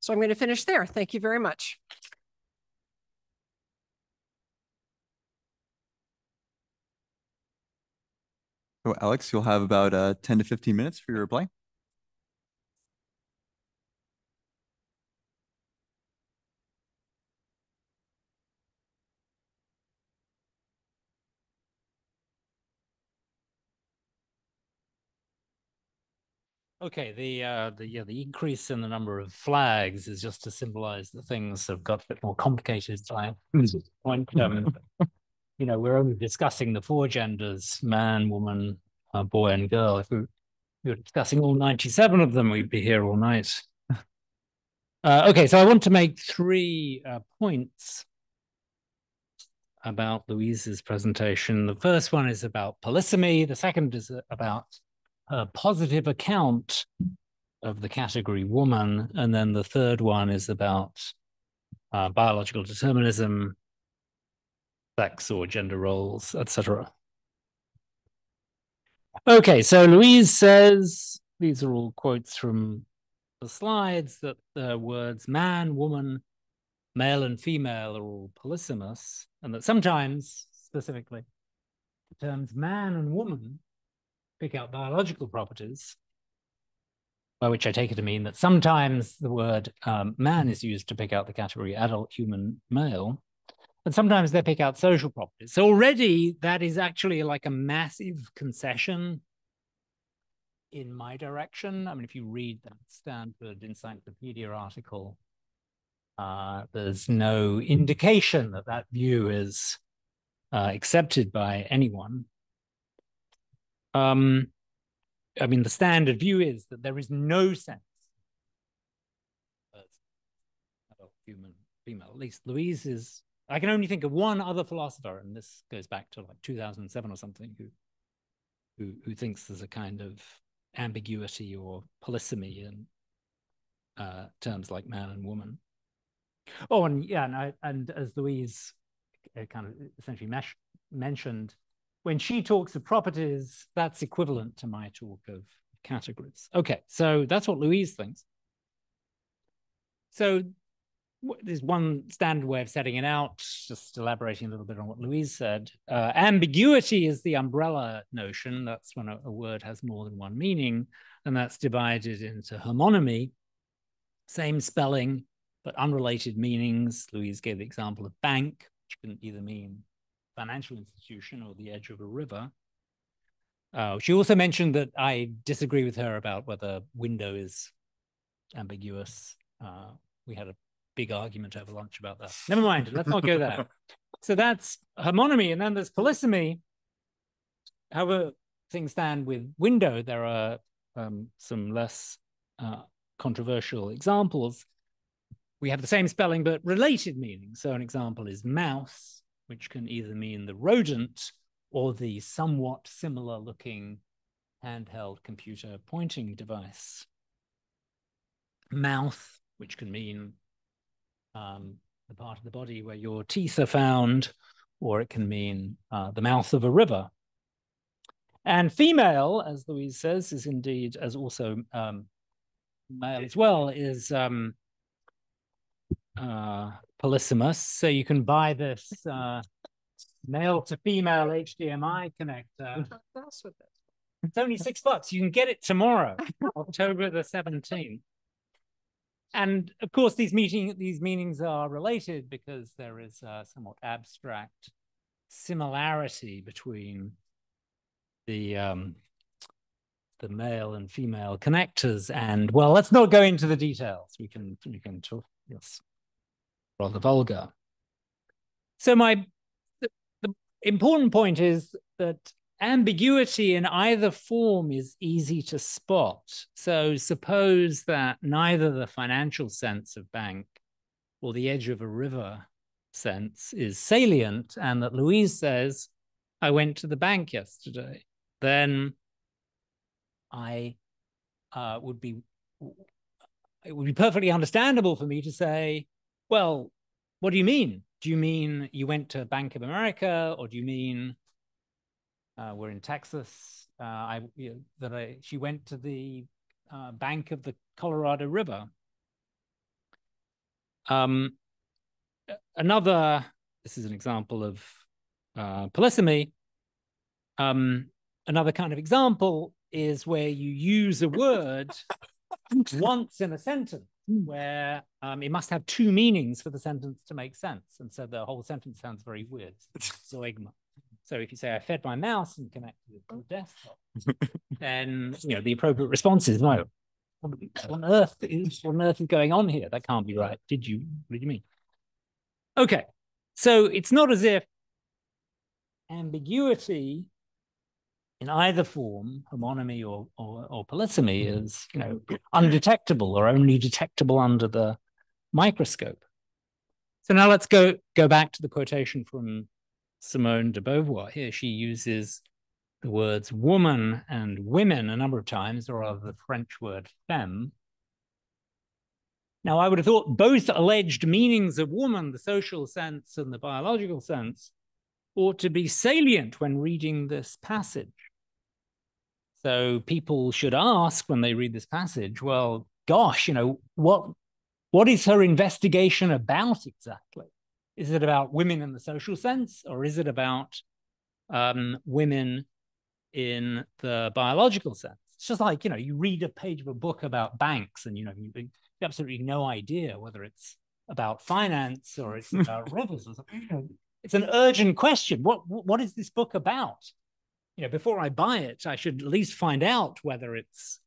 So I'm going to finish there. Thank you very much. So Alex, you'll have about uh, 10 to 15 minutes for your reply. Okay, the uh, the yeah the increase in the number of flags is just to symbolize that things that have got a bit more complicated. I point, um, you know, we're only discussing the four genders: man, woman, uh, boy, and girl. If we, we were discussing all ninety-seven of them, we'd be here all night. Uh, okay, so I want to make three uh, points about Louise's presentation. The first one is about polysemy. The second is about a positive account of the category woman. And then the third one is about uh, biological determinism, sex or gender roles, etc. Okay, so Louise says, these are all quotes from the slides, that the words man, woman, male and female are all polysemous, and that sometimes, specifically, the terms man and woman pick out biological properties, by which I take it to mean that sometimes the word um, man is used to pick out the category adult human male, but sometimes they pick out social properties. So already that is actually like a massive concession in my direction. I mean, if you read that Stanford Encyclopedia article, uh, there's no indication that that view is uh, accepted by anyone. Um, I mean, the standard view is that there is no sense of human female. At least Louise is. I can only think of one other philosopher, and this goes back to like 2007 or something, who who who thinks there's a kind of ambiguity or polysemy in uh, terms like man and woman. Oh, and yeah, and, I, and as Louise uh, kind of essentially mesh, mentioned, when she talks of properties, that's equivalent to my talk of categories. Okay, so that's what Louise thinks. So there's one standard way of setting it out, just elaborating a little bit on what Louise said. Uh, ambiguity is the umbrella notion. That's when a, a, word has more than one meaning, and that's divided into homonymy, same spelling, but unrelated meanings. Louise gave the example of bank, which can either mean financial institution or the edge of a river. Uh, she also mentioned that I disagree with her about whether window is ambiguous. Uh, we had a big argument over lunch about that. Never mind, let's not go there. so that's homonymy, and then there's polysemy. However, things stand with window, there are um, some less uh, controversial examples. We have the same spelling but related meanings. So an example is mouse, which can either mean the rodent or the somewhat similar looking handheld computer pointing device. Mouth, which can mean um, the part of the body where your teeth are found, or it can mean uh, the mouth of a river. And female, as Louise says, is indeed, as also um, male as well, is um, uh, polysemous. So you can buy this uh, male to female HDMI connector. It's only six bucks. You can get it tomorrow, October the 17th. And of course, these meeting these meanings are related because there is a somewhat abstract similarity between the um, the male and female connectors. And well, let's not go into the details. We can we can talk. Yes, rather vulgar. So my the, the important point is that ambiguity in either form is easy to spot. So suppose that neither the financial sense of bank or the edge of a river sense is salient, and that Louise says, I went to the bank yesterday, then I uh, would be it would be perfectly understandable for me to say, well, what do you mean? Do you mean you went to Bank of America, or do you mean uh, were in Texas. Uh, I you know, that I she went to the uh, bank of the Colorado River. Um, another. This is an example of uh, polysemy. Um, another kind of example is where you use a word once in a sentence where um, it must have two meanings for the sentence to make sense. And so the whole sentence sounds very weird. So if you say I fed my mouse and connected it to the desktop, then you know the appropriate response is no. What on earth is what on earth is going on here? That can't be right. Did you? What do you mean? Okay, so it's not as if ambiguity in either form, homonymy or, or, or polysemy, mm-hmm. is you know undetectable or only detectable under the microscope. So now let's go go back to the quotation from Simone de Beauvoir. Here she uses the words woman and women a number of times, or rather the French word femme. Now, I would have thought both alleged meanings of woman, the social sense and the biological sense, ought to be salient when reading this passage. So people should ask when they read this passage, well, gosh, you know, what what is her investigation about exactly? Is it about women in the social sense, or is it about um, women in the biological sense? It's just like you know, you read a page of a book about banks, and you know, you have absolutely no idea whether it's about finance or it's about rivers or something. It's an urgent question. What what is this book about? You know, before I buy it, I should at least find out whether it's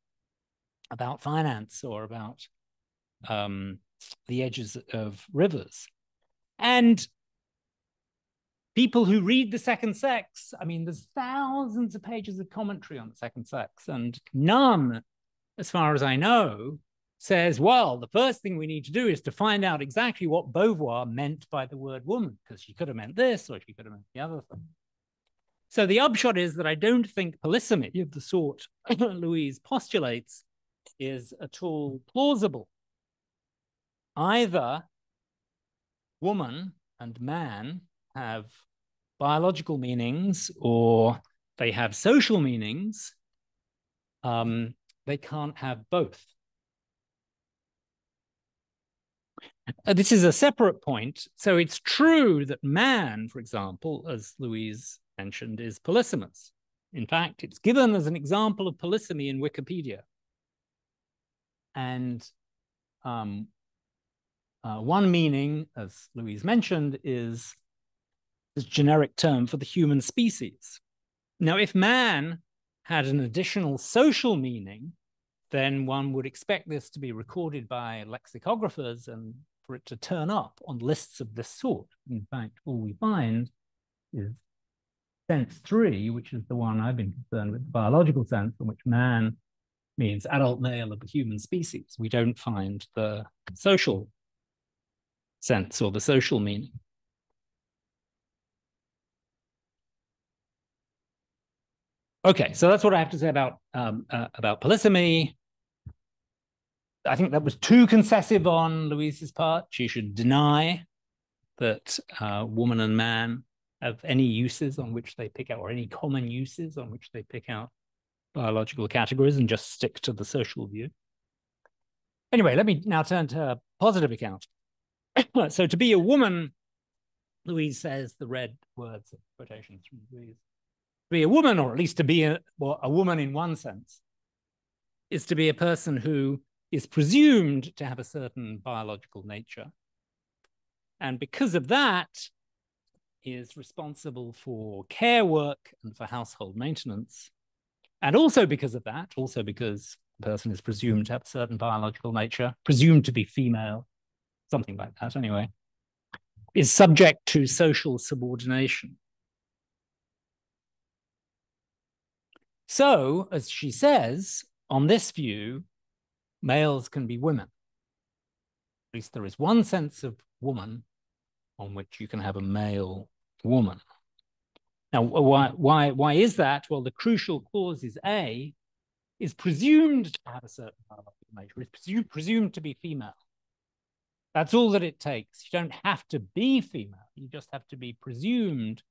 about finance or about um, the edges of rivers. And people who read the second sex, I mean, there's thousands of pages of commentary on the second sex, and none, as far as I know, says, well, the first thing we need to do is to find out exactly what Beauvoir meant by the word woman, because she could have meant this or she could have meant the other thing. So the upshot is that I don't think polysemy of the sort Louise postulates is at all plausible. Either woman and man have biological meanings or they have social meanings. Um, they can't have both. Uh, this is a separate point. So it's true that man, for example, as Louise mentioned is polysemous. In fact, it's given as an example of polysemy in Wikipedia. And um, uh, one meaning, as Louise mentioned, is this generic term for the human species. Now, if man had an additional social meaning, then one would expect this to be recorded by lexicographers and for it to turn up on lists of this sort. In fact, all we find is sense three, which is the one I've been concerned with, the biological sense in which man means adult male of the human species. We don't find the social sense or the social meaning. Okay, so that's what I have to say about um, uh, about polysemy. I think that was too concessive on Louise's part. She should deny that uh, woman and man of any uses on which they pick out or any common uses on which they pick out biological categories and just stick to the social view. Anyway, let me now turn to a positive account. so to be a woman, Louise says the red words of quotations from Louise. To be a woman, or at least to be a, well, a woman in one sense, is to be a person who is presumed to have a certain biological nature. And because of that, is responsible for care work and for household maintenance. And also because of that, also because the person is presumed to have a certain biological nature, presumed to be female, something like that anyway, is subject to social subordination. So, as she says, on this view, males can be women. At least there is one sense of woman on which you can have a male woman. Now, why, why, why is that? Well, the crucial clause is A, is presumed to have a certain biological nature, is presumed, presumed to be female. That's all that it takes. You don't have to be female. You just have to be presumed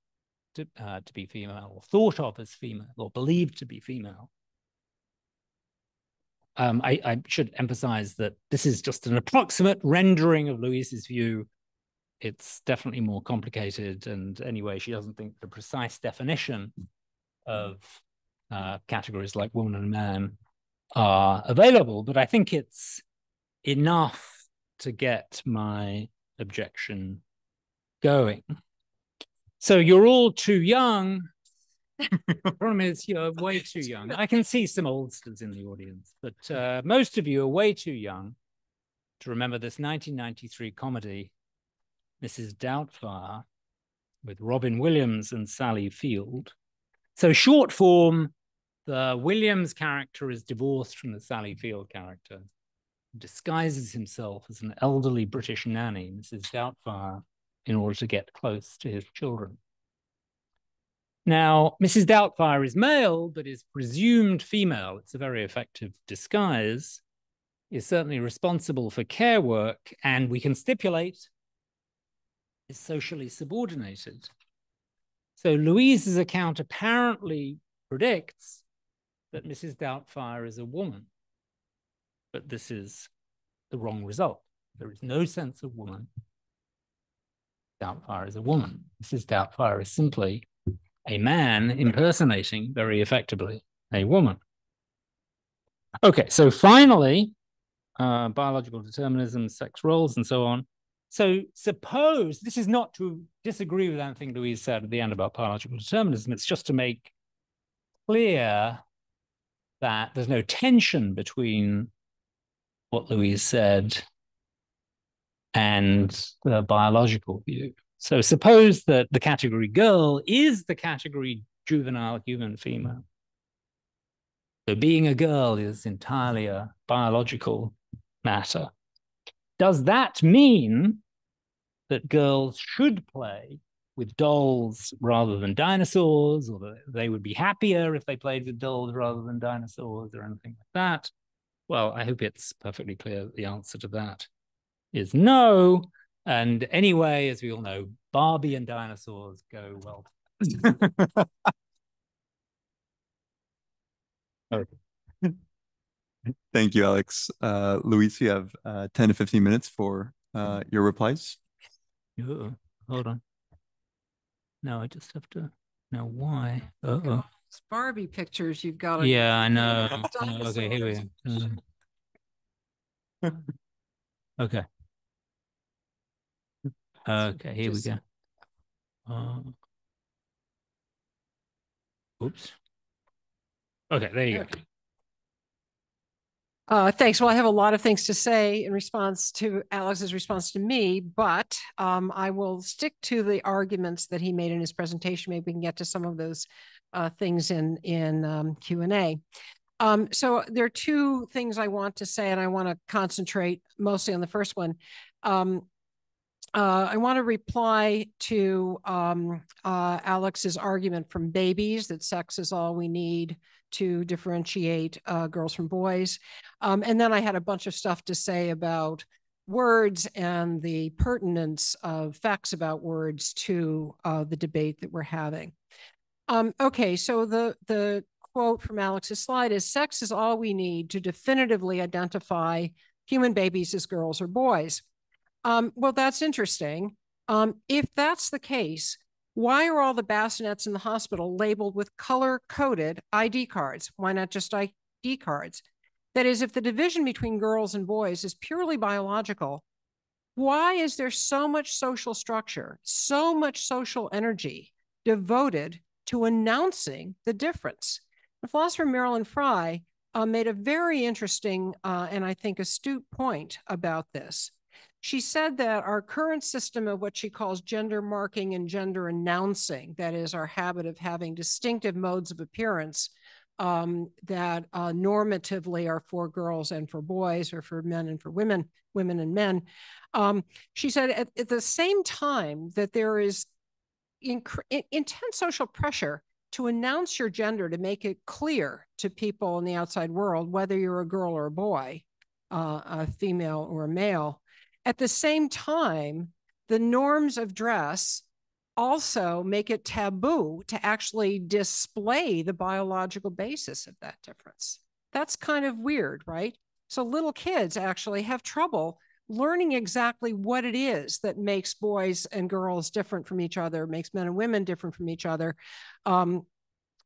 to, uh, to be female or thought of as female or believed to be female. Um, I, I, should emphasize that this is just an approximate rendering of Louise's view. It's definitely more complicated. And anyway, she doesn't think the precise definition of uh, categories like woman and man are available. But I think it's enough to get my objection going. So you're all too young. The problem is, you're way too young. I can see some oldsters in the audience, but uh, most of you are way too young to remember this 1993 comedy, Mrs. Doubtfire, with Robin Williams and Sally Field. So, short form, the Williams character is divorced from the Sally Field character, disguises himself as an elderly British nanny, Mrs. Doubtfire, in order to get close to his children. Now, Mrs. Doubtfire is male, but is presumed female. It's a very effective disguise, is certainly responsible for care work, and we can stipulate is socially subordinated. So Louise's account apparently predicts that Mrs. Doubtfire is a woman, but this is the wrong result. There is no sense of woman Doubtfire is a woman. Mrs. Doubtfire is simply a man impersonating very effectively a woman. Okay, so finally, uh, biological determinism, sex roles, and so on. So suppose this is not to disagree with anything Louise said at the end about biological determinism. It's just to make clear that there's no tension between what Louise said and the biological view. So suppose that the category girl is the category juvenile human female. So being a girl is entirely a biological matter. Does that mean that girls should play with dolls rather than dinosaurs, or that they would be happier if they played with dolls rather than dinosaurs, or anything like that? Well, I hope it's perfectly clear the answer to that is no. And anyway, as we all know, Barbie and dinosaurs go well. okay. Thank you, Alex. Uh, Louise, you have uh, 10 to 15 minutes for uh, your replies. Uh, hold on. No, I just have to know why. Uh oh. Barbie pictures you've got. To, yeah, I know. okay, here we go. okay. Okay, here Just... we go. Uh, oops. Okay, there you okay. go. Uh, thanks. Well, I have a lot of things to say in response to Alex's response to me, but um, I will stick to the arguments that he made in his presentation. Maybe we can get to some of those uh, things in in um, Q and A. Um, so there are two things I want to say, and I want to concentrate mostly on the first one. Um, uh, I want to reply to um, uh, Alex's argument from babies that sex is all we need to differentiate uh, girls from boys. Um, and then I had a bunch of stuff to say about words and the pertinence of facts about words to uh, the debate that we're having. Um, okay, so the, the quote from Alex's slide is sex is all we need to definitively identify human babies as girls or boys. Um, well, that's interesting. Um, if that's the case, why are all the bassinets in the hospital labeled with color coded ID cards? Why not just ID cards? That is, if the division between girls and boys is purely biological, why is there so much social structure, so much social energy devoted to announcing the difference? The philosopher Marilyn Frye uh, made a very interesting uh, and I think astute point about this. She said that our current system of what she calls gender marking and gender announcing, that is, our habit of having distinctive modes of appearance um, that uh, normatively are for girls and for boys, or for men and for women, women and men. Um, she said at, at, the same time that there is intense social pressure to announce your gender to make it clear to people in the outside world whether you're a girl or a boy, uh, a female or a male. At the same time, the norms of dress also make it taboo to actually display the biological basis of that difference. That's kind of weird, right? So little kids actually have trouble learning exactly what it is that makes boys and girls different from each other, makes men and women different from each other. Um,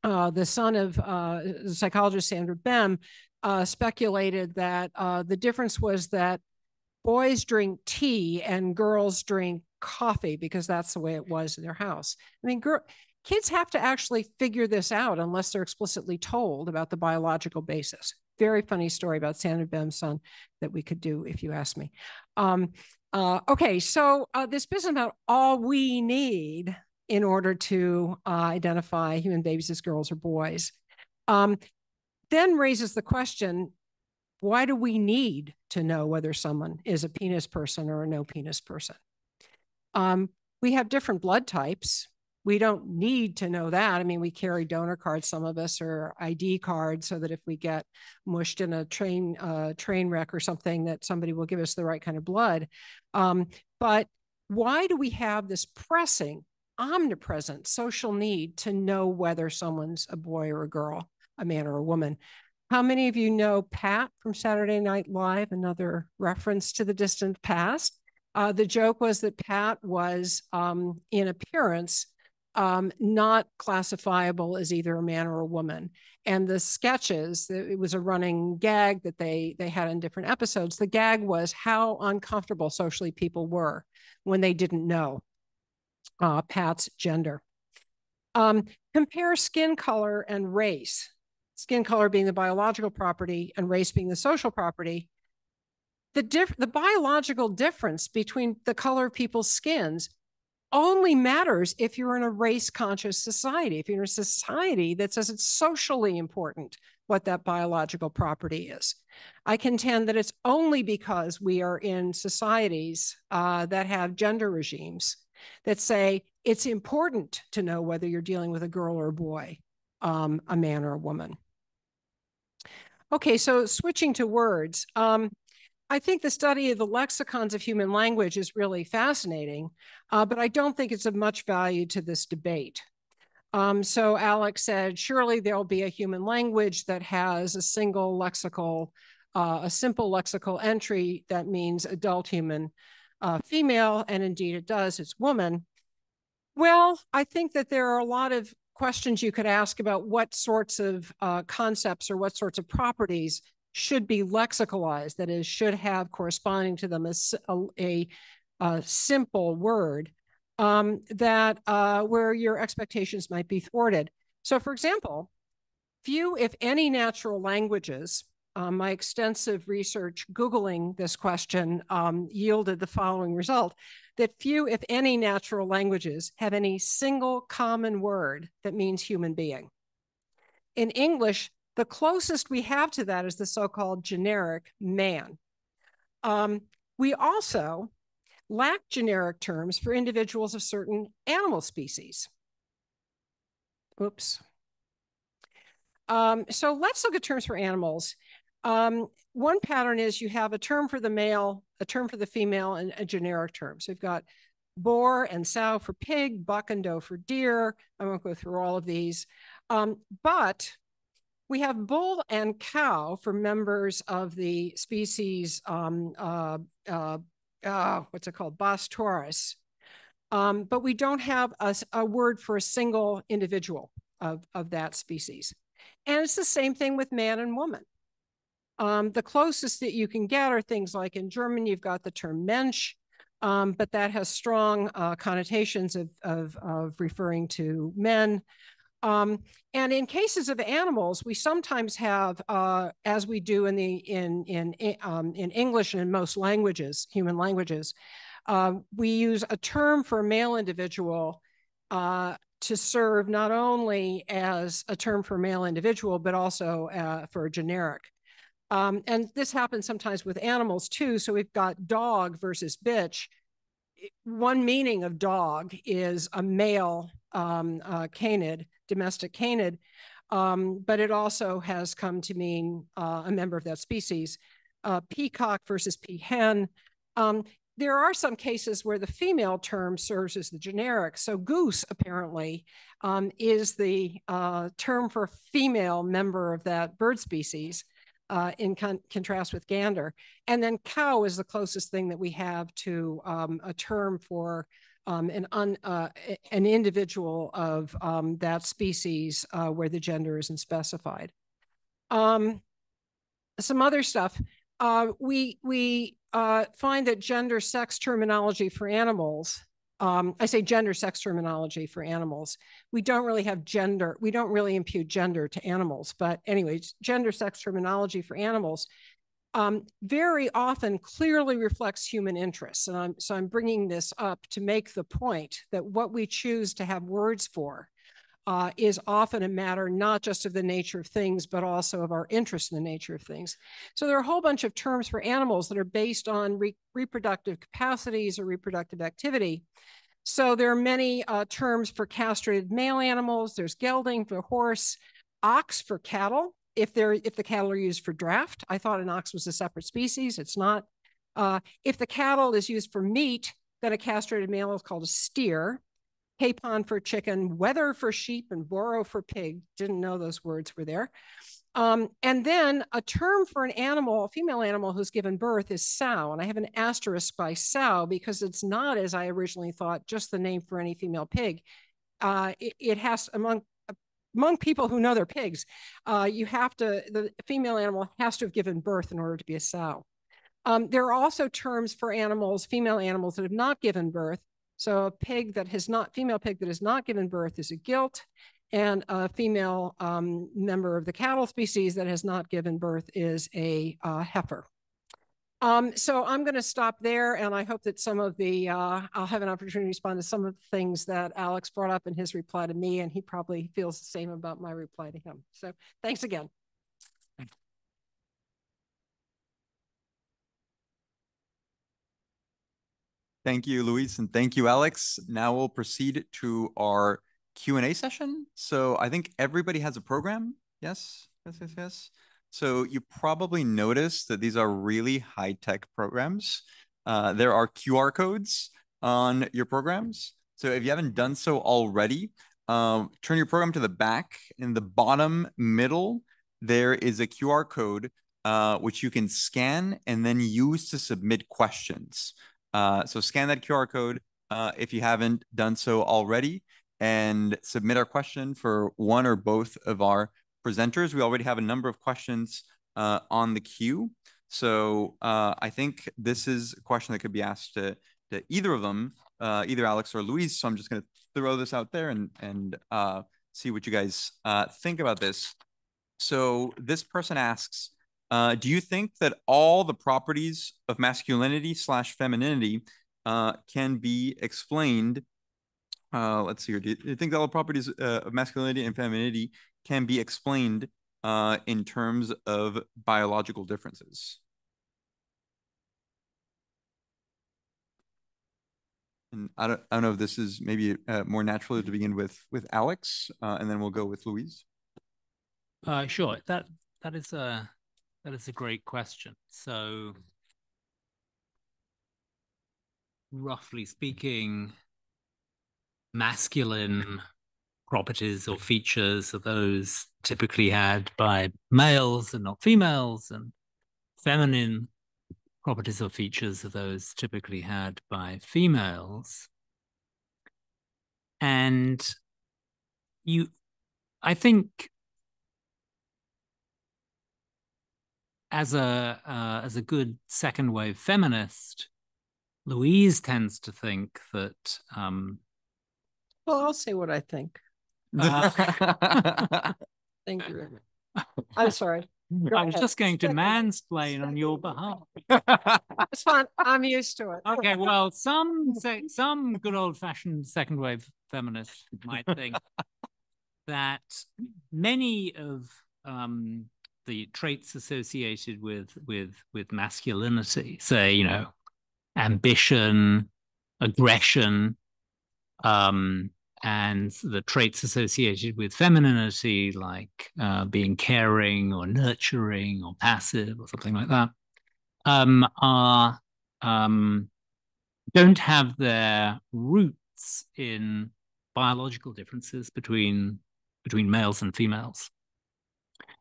uh, the son of uh, psychologist Sandra Bem uh, speculated that uh, the difference was that boys drink tea and girls drink coffee because that's the way it was in their house. I mean, girl, kids have to actually figure this out unless they're explicitly told about the biological basis. Very funny story about Sandra Bem's son that we could do if you ask me. Um, uh, okay, so uh, this business about all we need in order to uh, identify human babies as girls or boys um, then raises the question why do we need to know whether someone is a penis person or a no penis person? Um, we have different blood types. We don't need to know that. I mean, we carry donor cards, some of us, or ID cards, so that if we get mushed in a train uh, train wreck or something, that somebody will give us the right kind of blood. Um, but why do we have this pressing, omnipresent social need to know whether someone's a boy or a girl, a man or a woman? How many of you know Pat from Saturday Night Live, another reference to the distant past? Uh, the joke was that Pat was, um, in appearance, um, not classifiable as either a man or a woman. And the sketches, it was a running gag that they they had in different episodes. The gag was how uncomfortable socially people were when they didn't know uh, Pat's gender. Um, compare skin color and race skin color being the biological property and race being the social property, the, diff- the biological difference between the color of people's skins only matters if you're in a race conscious society, if you're in a society that says it's socially important what that biological property is. I contend that it's only because we are in societies uh, that have gender regimes that say it's important to know whether you're dealing with a girl or a boy, um, a man or a woman. Okay, so switching to words. Um, I think the study of the lexicons of human language is really fascinating, uh, but I don't think it's of much value to this debate. Um, so Alex said, surely there'll be a human language that has a single lexical, uh, a simple lexical entry that means adult human uh, female, and indeed it does, it's woman. Well, I think that there are a lot of questions you could ask about what sorts of uh, concepts or what sorts of properties should be lexicalized, that is, should have corresponding to them a, a, a simple word um, that uh, where your expectations might be thwarted. So, for example, few, if any, natural languages um, my extensive research Googling this question um, yielded the following result that few, if any, natural languages have any single common word that means human being. In English, the closest we have to that is the so called generic man. Um, we also lack generic terms for individuals of certain animal species. Oops. Um, so let's look at terms for animals. Um, one pattern is you have a term for the male, a term for the female, and a generic term. So you've got boar and sow for pig, buck and doe for deer. I won't go through all of these. Um, but we have bull and cow for members of the species, um, uh, uh, uh, what's it called, Bos taurus. Um, but we don't have a, a, word for a single individual of, of that species. And it's the same thing with man and woman. Um, the closest that you can get are things like in German, you've got the term Mensch, um, but that has strong uh, connotations of, of, of, referring to men. Um, and in cases of animals, we sometimes have, uh, as we do in the in in um, in English and in most languages, human languages, uh, we use a term for a male individual uh, to serve not only as a term for male individual, but also uh, for a generic. Um, and this happens sometimes with animals too. So we've got dog versus bitch. One meaning of dog is a male um, uh, canid, domestic canid, um, but it also has come to mean uh, a member of that species. Uh, peacock versus peahen. Um, there are some cases where the female term serves as the generic. So goose apparently um, is the uh, term for female member of that bird species uh, in con contrast with gander. And then cow is the closest thing that we have to um, a term for um, an, un, uh, an individual of um, that species uh, where the gender isn't specified. Um, some other stuff. Uh, we we uh, find that gender sex terminology for animals um, I say gender sex terminology for animals. We don't really have gender, we don't really impute gender to animals, but anyways, gender sex terminology for animals um, very often clearly reflects human interests. And I'm, so I'm bringing this up to make the point that what we choose to have words for uh, is often a matter not just of the nature of things, but also of our interest in the nature of things. So there are a whole bunch of terms for animals that are based on re reproductive capacities or reproductive activity. So there are many uh, terms for castrated male animals. There's gelding for horse, ox for cattle. If they're if the cattle are used for draft, I thought an ox was a separate species. It's not. Uh, if the cattle is used for meat, then a castrated male is called a steer capon for chicken, wether for sheep, and barrow for pig. Didn't know those words were there. Um, and then a term for an animal, a female animal who's given birth is sow. And I have an asterisk by sow because it's not, as I originally thought, just the name for any female pig. Uh, it, it, has, among among people who know their pigs, uh, you have to, the female animal has to have given birth in order to be a sow. Um, there are also terms for animals, female animals that have not given birth. So a pig that has not, female pig that has not given birth is a gilt, and a female um, member of the cattle species that has not given birth is a uh, heifer. Um, so I'm going to stop there, and I hope that some of the, uh, I'll have an opportunity to respond to some of the things that Alex brought up in his reply to me, and he probably feels the same about my reply to him. So thanks again. Thank you, Louise, and thank you, Alex. Now we'll proceed to our Q&A session. So I think everybody has a program. Yes, yes, yes, yes. So you probably noticed that these are really high-tech programs. Uh, there are QR codes on your programs. So if you haven't done so already, um, turn your program to the back. In the bottom middle, there is a QR code uh, which you can scan and then use to submit questions. Uh, so scan that QR code uh, if you haven't done so already and submit our question for one or both of our presenters. We already have a number of questions uh, on the queue. So uh, I think this is a question that could be asked to, to either of them, uh, either Alex or Louise. So I'm just going to throw this out there and, and uh, see what you guys think about this. So this person asks, uh, do you think that all the properties of masculinity slash femininity uh, can be explained? Uh, let's see here. Do you think all the properties uh, of masculinity and femininity can be explained uh, in terms of biological differences? And I don't, I don't know if this is maybe uh, more naturally to begin with with Alex, and then we'll go with Louise. sure. That that is a that is a great question. So, roughly speaking, masculine properties or features are those typically had by males and not females, and feminine properties or features are those typically had by females. And you, I think as a uh, as a good second wave feminist, Louise tends to think that. Um, well, I'll say what I think. Uh, Thank you. I'm sorry. Go I was ahead. just going to mansplain on your behalf. it's fine. I'm used to it. Okay, well, some say, some good old fashioned second wave feminists might think that many of um, the traits associated with with with masculinity say you know ambition aggression um, and the traits associated with femininity like uh, being caring or nurturing or passive or something like that um, are um, don't have their roots in biological differences between between males and females.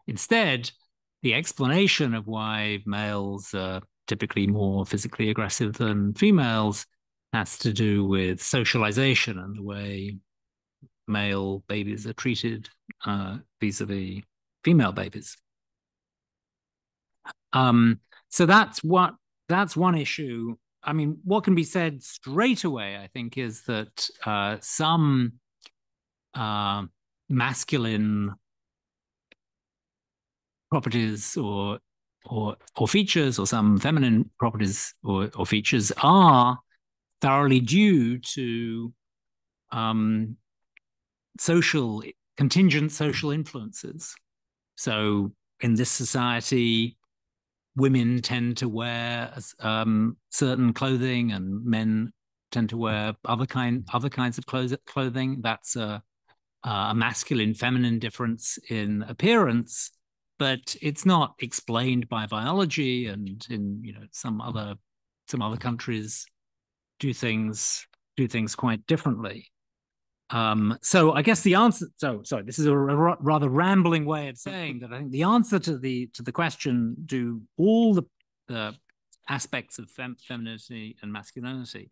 Instead, the explanation of why males are typically more physically aggressive than females has to do with socialization and the way male babies are treated uh, vis-a-vis female babies. Um, so that's what that's one issue. I mean, what can be said straight away, I think, is that uh, some uh, masculine properties or or or features or some feminine properties or, or features are thoroughly due to um, social contingent social influences. So in this society, women tend to wear um, certain clothing, and men tend to wear other kind other kinds of clothing. That's a, a masculine feminine difference in appearance, but it's not explained by biology. And in you know some other some other countries do things do things quite differently. Um, so I guess the answer. So sorry, this is a r- rather rambling way of saying that I think the answer to the to the question: Do all the, the aspects of fem- femininity and masculinity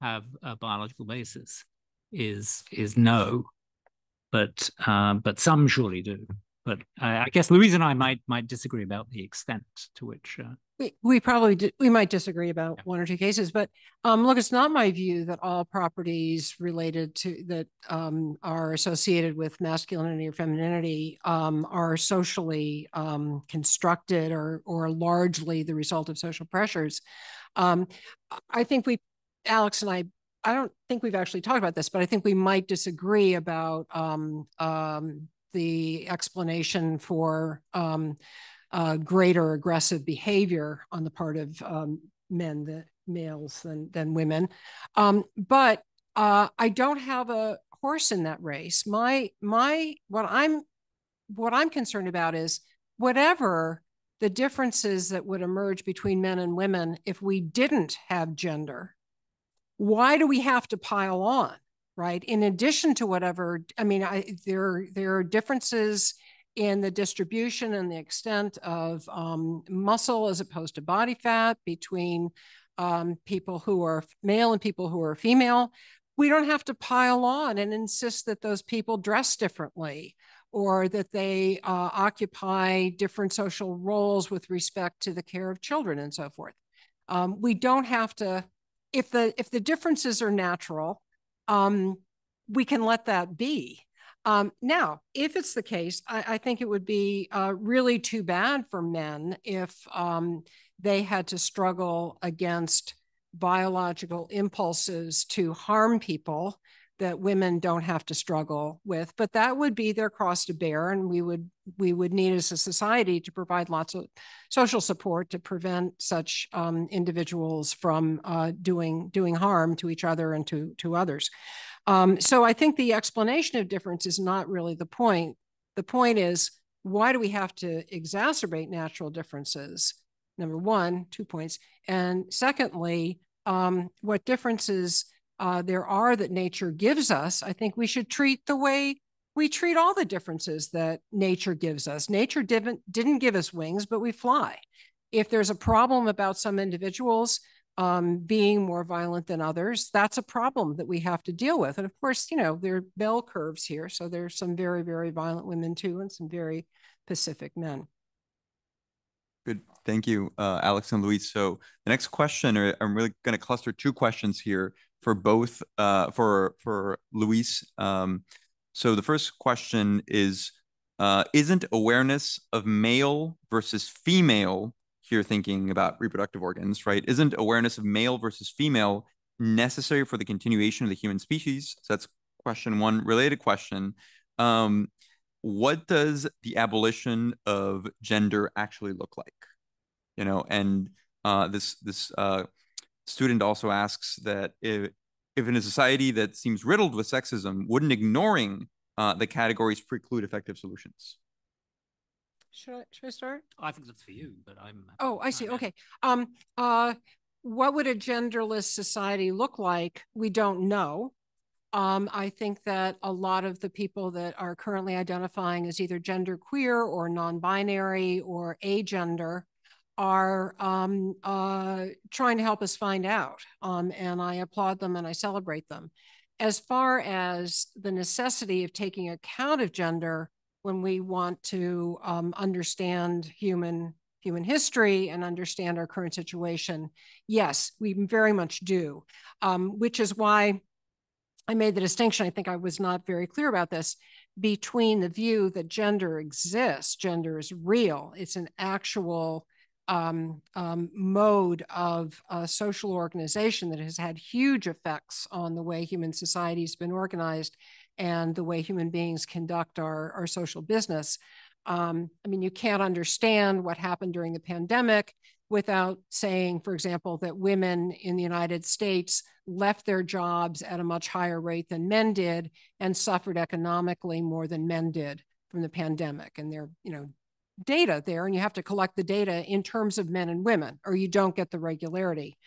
have a biological basis? Is is no, but uh, but some surely do. But I guess Louise and I might might disagree about the extent to which uh, we, we probably we might disagree about yeah. one or two cases, but um, look, it's not my view that all properties related to that um, are associated with masculinity or femininity um, are socially um, constructed or or largely the result of social pressures. Um, I think we, Alex and I, I don't think we've actually talked about this, but I think we might disagree about um, the explanation for uh, greater aggressive behavior on the part of um, men, the males than than women. Um, but uh, I don't have a horse in that race. My my what I'm what I'm concerned about is whatever the differences that would emerge between men and women if we didn't have gender. Why do we have to pile on? Right. In addition to whatever, I mean, I, there there are differences in the distribution and the extent of um, muscle as opposed to body fat between um, people who are male and people who are female. We don't have to pile on and insist that those people dress differently or that they uh, occupy different social roles with respect to the care of children and so forth. Um, we don't have to, if the if the differences are natural, um, we can let that be. Um, now, if it's the case, I, I think it would be uh, really too bad for men if um, they had to struggle against biological impulses to harm people that women don't have to struggle with but that would be their cross to bear and we would we would need as a society to provide lots of social support to prevent such um, individuals from uh, doing doing harm to each other and to to others um, so I think the explanation of difference is not really the point. The point is, why do we have to exacerbate natural differences? Number one, two points. And secondly, um, what differences uh, there are that nature gives us, I think we should treat the way we treat all the differences that nature gives us. Nature didn't, didn't give us wings, but we fly. If there's a problem about some individuals, um, being more violent than others, that's a problem that we have to deal with. And of course, you know, there are bell curves here. So there's some very, very violent women too, and some very pacific men. Good. Thank you, uh, Alex and Louise. So the next question, or I'm really going to cluster two questions here for both, uh, for, for Louise. Um, so the first question is, uh, isn't awareness of male versus female here thinking about reproductive organs, right? Isn't awareness of male versus female necessary for the continuation of the human species? So that's question one. Related question. Um, what does the abolition of gender actually look like? You know, and uh, this this uh, student also asks that if, if in a society that seems riddled with sexism, wouldn't ignoring uh, the categories preclude effective solutions? Should I, should I start? I think that's for you, but I'm. Oh, I see. Okay. Um, uh, what would a genderless society look like? We don't know. Um, I think that a lot of the people that are currently identifying as either gender queer or non-binary or agender are um, uh, trying to help us find out. Um, and I applaud them and I celebrate them. As far as the necessity of taking account of gender when we want to um, understand human human history and understand our current situation, yes, we very much do, um, which is why I made the distinction, I think I was not very clear about this, between the view that gender exists, gender is real, it's an actual um, um, mode of uh, social organization that has had huge effects on the way human society has been organized and the way human beings conduct our, our social business. Um, I mean, you can't understand what happened during the pandemic without saying, for example, that women in the United States left their jobs at a much higher rate than men did and suffered economically more than men did from the pandemic. And there, you know, data there, and you have to collect the data in terms of men and women, or you don't get the regularity.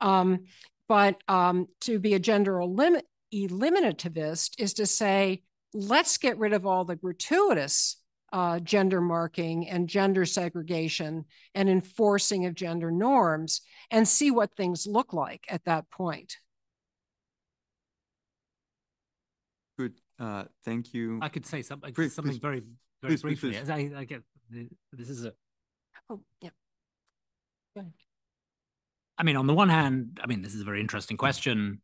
Um, but um, to be a gender elim eliminativist is to say, let's get rid of all the gratuitous uh, gender marking and gender segregation and enforcing of gender norms and see what things look like at that point. Good. Uh, thank you. I could say something, Please, something please. very, very Please, please, briefly. please. As I, I get this is a. Oh, yeah. Go ahead. I mean, on the one hand, I mean, this is a very interesting question,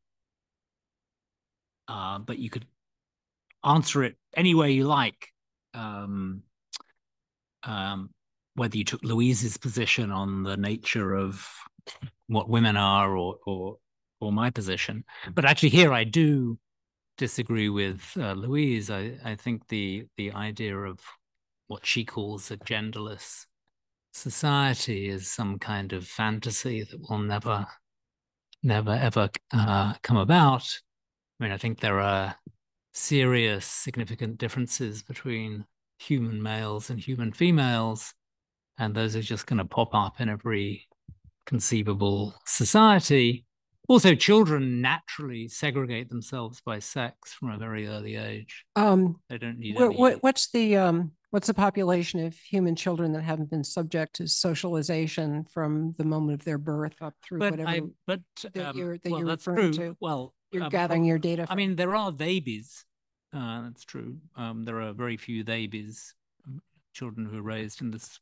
uh, but you could answer it any way you like. Um, um, whether you took Louise's position on the nature of what women are, or or or my position, but actually here I do disagree with uh, Louise. I I think the the idea of what she calls a genderless society is some kind of fantasy that will never, never ever uh, come about. I mean, I think there are serious, significant differences between human males and human females, and those are just going to pop up in every conceivable society. Also, children naturally segregate themselves by sex from a very early age. Um, They don't need what, what's the um, what's the population of human children that haven't been subject to socialization from the moment of their birth up through but whatever I, but that um, you're- that well, you're that's referring true. to? Well, you're um, gathering your data? I mean, there are babies. Uh, that's true. Um, there are very few babies, um, children who are raised in this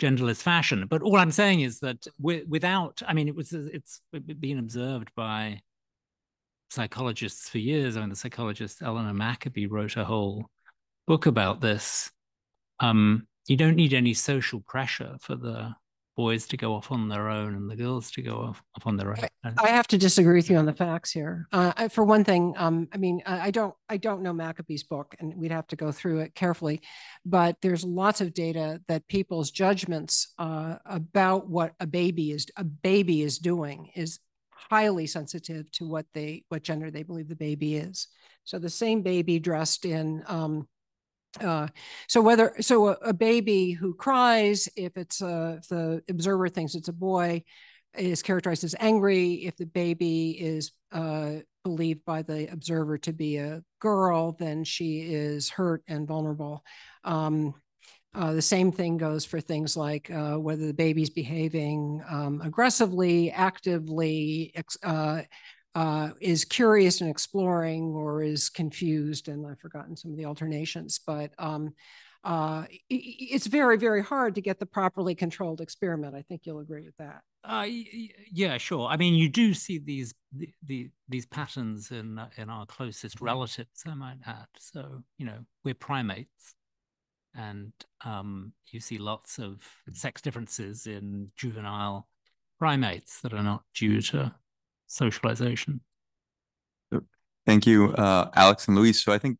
genderless fashion. But all I'm saying is that wi- without, I mean, it was it's been observed by psychologists for years. I mean, the psychologist Eleanor Maccoby wrote a whole book about this. Um, you don't need any social pressure for the boys to go off on their own and the girls to go off, off on their own. I have to disagree with you on the facts here. Uh, I, for one thing, um, I mean, I, I don't, I don't know Maccoby's book, and we'd have to go through it carefully. But there's lots of data that people's judgments uh, about what a baby is, a baby is doing, is highly sensitive to what they, what gender they believe the baby is. So the same baby dressed in, um, uh, so whether so a, a baby who cries, if it's a, if the observer thinks it's a boy, is characterized as angry. If the baby is uh, believed by the observer to be a girl, then she is hurt and vulnerable. Um, uh, the same thing goes for things like uh, whether the baby's behaving um, aggressively, actively, ex- uh, uh, is curious and exploring, or is confused. And I've forgotten some of the alternations, but um, uh, it's very, very hard to get the properly controlled experiment. I think you'll agree with that. Uh, yeah, sure. I mean, you do see these the, the these patterns in uh, in our closest relatives, I might add. So you know, we're primates, and um, you see lots of sex differences in juvenile primates that are not due to socialization. Thank you, uh, Alex and Louise. So I think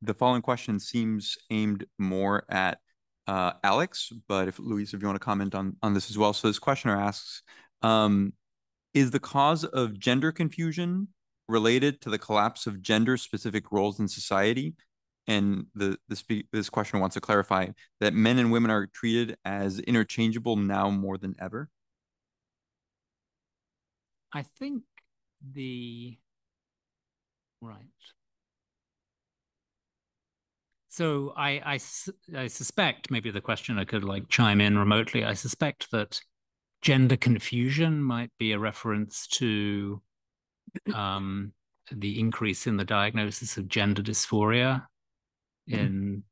the following question seems aimed more at uh, Alex, but if Louise, if you want to comment on on this as well. So this questioner asks, um, is the cause of gender confusion related to the collapse of gender-specific roles in society? And the this this question wants to clarify that men and women are treated as interchangeable now more than ever. I think the right. So I, I, I suspect maybe the questioner could like chime in remotely. I suspect that gender confusion might be a reference to um, the increase in the diagnosis of gender dysphoria mm-hmm. in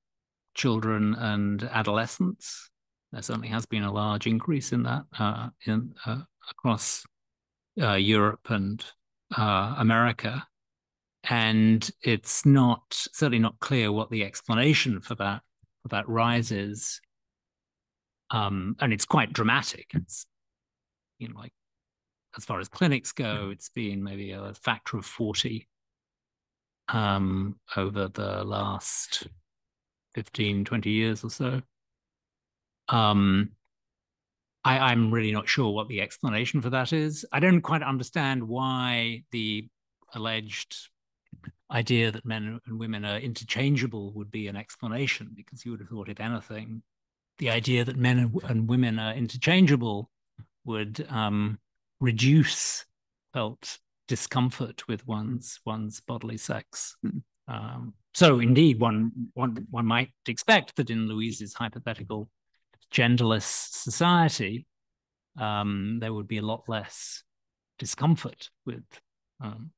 children and adolescents. There certainly has been a large increase in that uh, in uh, across uh, Europe and uh, America, and it's not certainly not clear what the explanation for that for that rise is. Um, and it's quite dramatic. It's you know like as far as clinics go, it's been maybe a factor of 40 um, over the last 15, 20 years or so. Um, I, am really not sure what the explanation for that is. I don't quite understand why the alleged idea that men and women are interchangeable would be an explanation, because you would have thought, if anything, the idea that men and women are interchangeable would um, reduce felt discomfort with one's one's bodily sex. Hmm. Um, so indeed, one one one might expect that in Louise's hypothetical genderless society, um, there would be a lot less discomfort with um,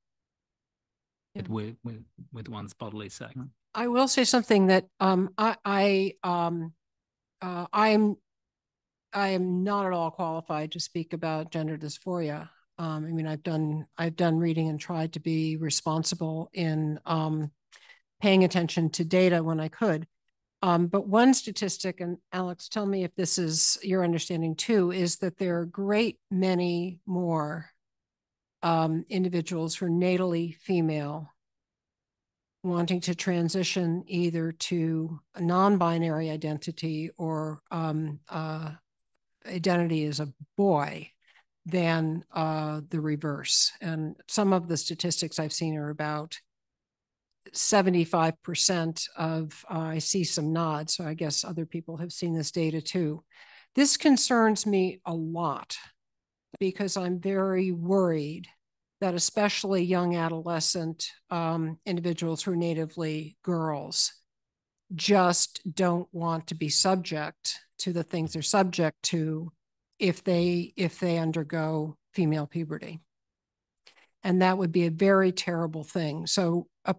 yeah. with, with with one's bodily sex. I will say something that um, I I um, uh, I'm I am not at all qualified to speak about gender dysphoria. Um, I mean, I've done I've done reading and tried to be responsible in um, paying attention to data when I could. Um, but one statistic, and Alex, tell me if this is your understanding too, is that there are great many more um, individuals who are natally female wanting to transition either to a non-binary identity or um, uh, identity as a boy than uh, the reverse. And some of the statistics I've seen are about 75% of, uh, I see some nods, so I guess other people have seen this data too. This concerns me a lot because I'm very worried that especially young adolescent um, individuals who are natively girls just don't want to be subject to the things they're subject to if they if they undergo female puberty and that would be a very terrible thing so a,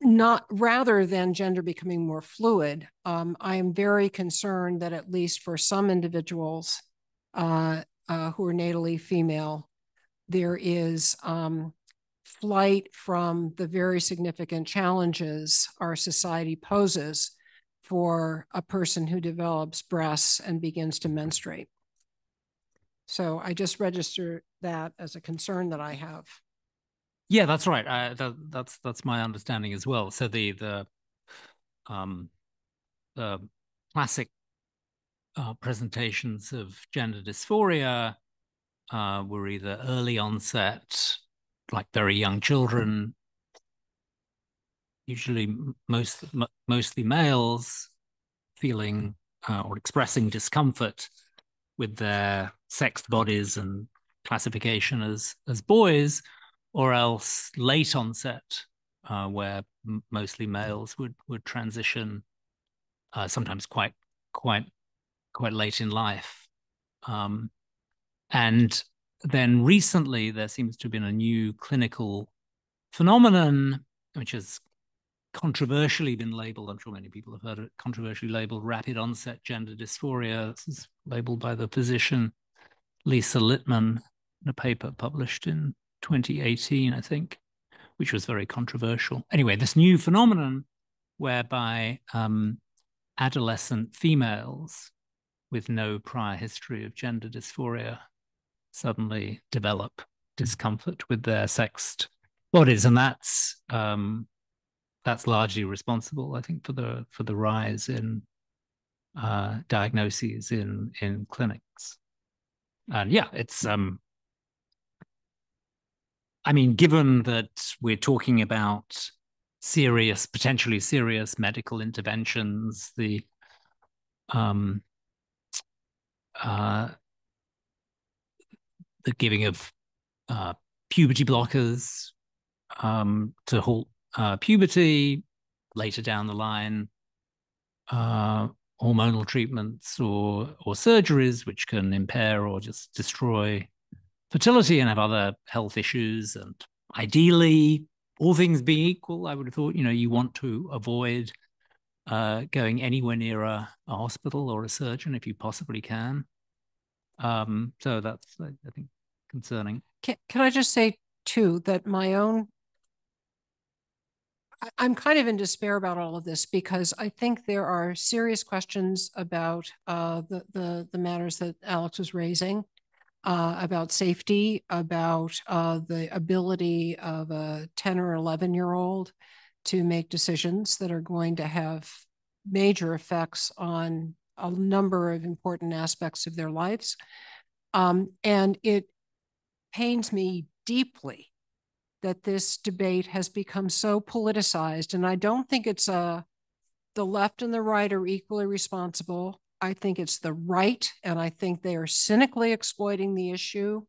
not rather than gender becoming more fluid um, i am very concerned that at least for some individuals uh, uh, who are natally female there is um, flight from the very significant challenges our society poses for a person who develops breasts and begins to menstruate. So I just register that as a concern that I have. Yeah, that's right. Uh, that, that's that's my understanding as well. So the the um the classic uh, presentations of gender dysphoria uh, were either early onset, like very young children, usually most mostly males feeling uh, or expressing discomfort with their sexed bodies and classification as as boys, or else late onset, uh, where m- mostly males would would transition, uh, sometimes quite quite quite late in life, um, and then recently there seems to have been a new clinical phenomenon which is controversially been labeled, I'm sure many people have heard it, controversially labeled rapid onset gender dysphoria. This is labeled by the physician Lisa Littman in a paper published in 2018, I think, which was very controversial. Anyway, this new phenomenon whereby um, adolescent females with no prior history of gender dysphoria suddenly develop discomfort with their sexed bodies. And that's um, that's largely responsible, I think, for the for the rise in uh, diagnoses in in clinics. And yeah, it's um, I mean, given that we're talking about serious, potentially serious medical interventions, the um, uh, the giving of uh, puberty blockers um, to halt uh, puberty later down the line, uh, hormonal treatments or or surgeries which can impair or just destroy fertility and have other health issues. And ideally, all things being equal, I would have thought you know you want to avoid uh, going anywhere near a, a, hospital or a surgeon if you possibly can. Um, so that's I think concerning. Can, can I just say too that my own I'm kind of in despair about all of this because I think there are serious questions about uh, the, the, the matters that Alex was raising, uh, about safety, about uh, the ability of a 10 or 11 year old to make decisions that are going to have major effects on a number of important aspects of their lives. Um, and it pains me deeply that this debate has become so politicized. And I don't think it's a, uh, the left and the right are equally responsible. I think it's the right, and I think they are cynically exploiting the issue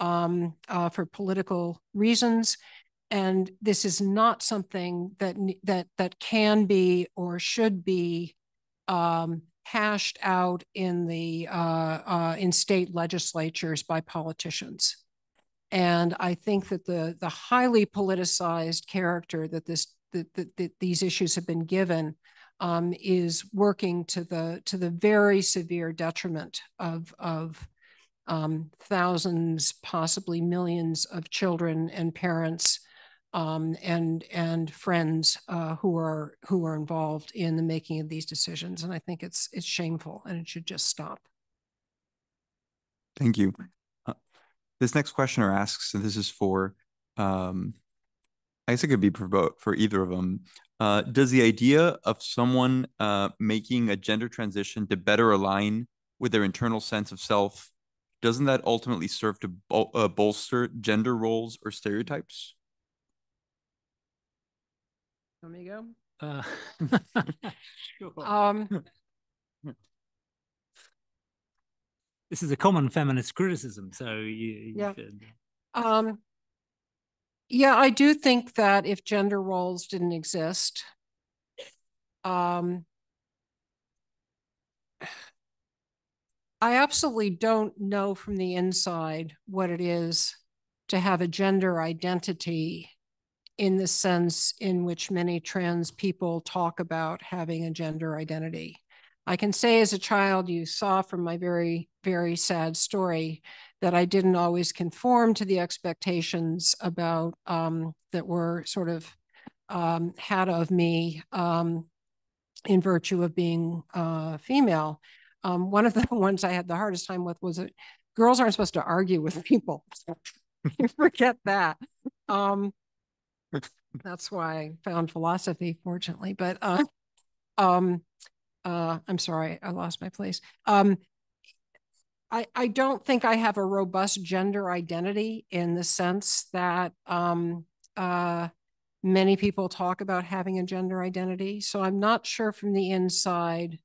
um, uh, for political reasons. And this is not something that that that can be or should be um, hashed out in the uh, uh, in state legislatures by politicians. And I think that the the highly politicized character that this that, that, that these issues have been given um, is working to the to the very severe detriment of of um, thousands, possibly millions of children and parents um, and and friends uh, who are who are involved in the making of these decisions. And I think it's it's shameful and it should just stop. Thank you. This next questioner asks, and this is for, um, I guess it could be for both, for either of them. Uh, does the idea of someone uh, making a gender transition to better align with their internal sense of self, doesn't that ultimately serve to bol uh, bolster gender roles or stereotypes? Let me go. Uh, sure. Um, this is a common feminist criticism. So you, yeah. Um, yeah, I do think that if gender roles didn't exist, um, I absolutely don't know from the inside what it is to have a gender identity in the sense in which many trans people talk about having a gender identity. I can say as a child, you saw from my very, very sad story that I didn't always conform to the expectations about um, that were sort of um, had of me um, in virtue of being uh, female. Um, one of the ones I had the hardest time with was that girls aren't supposed to argue with people. You forget that. Um, that's why I found philosophy, fortunately. But uh, um, uh, I'm sorry, I lost my place. Um, I, I don't think I have a robust gender identity in the sense that um, uh, many people talk about having a gender identity. So I'm not sure from the inside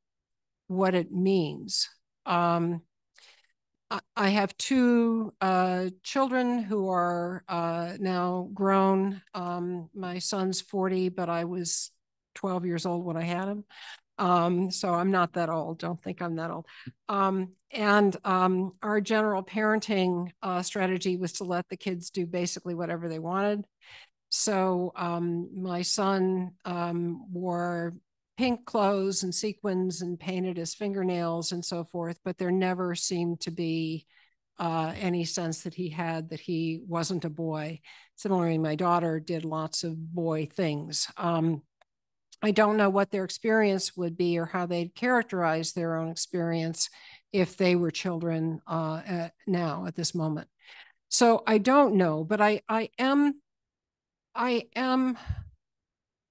what it means. Um, I, I have two uh, children who are uh, now grown. Um, my son's 40, but I was 12 years old when I had him. Um, so I'm not that old. Don't think I'm that old. Um, and um, our general parenting uh, strategy was to let the kids do basically whatever they wanted. So um, my son um, wore pink clothes and sequins and painted his fingernails and so forth, but there never seemed to be uh, any sense that he had that he wasn't a boy. Similarly, my daughter did lots of boy things. Um, I don't know what their experience would be or how they'd characterize their own experience if they were children uh, at, now at this moment. So I don't know, but I I am I am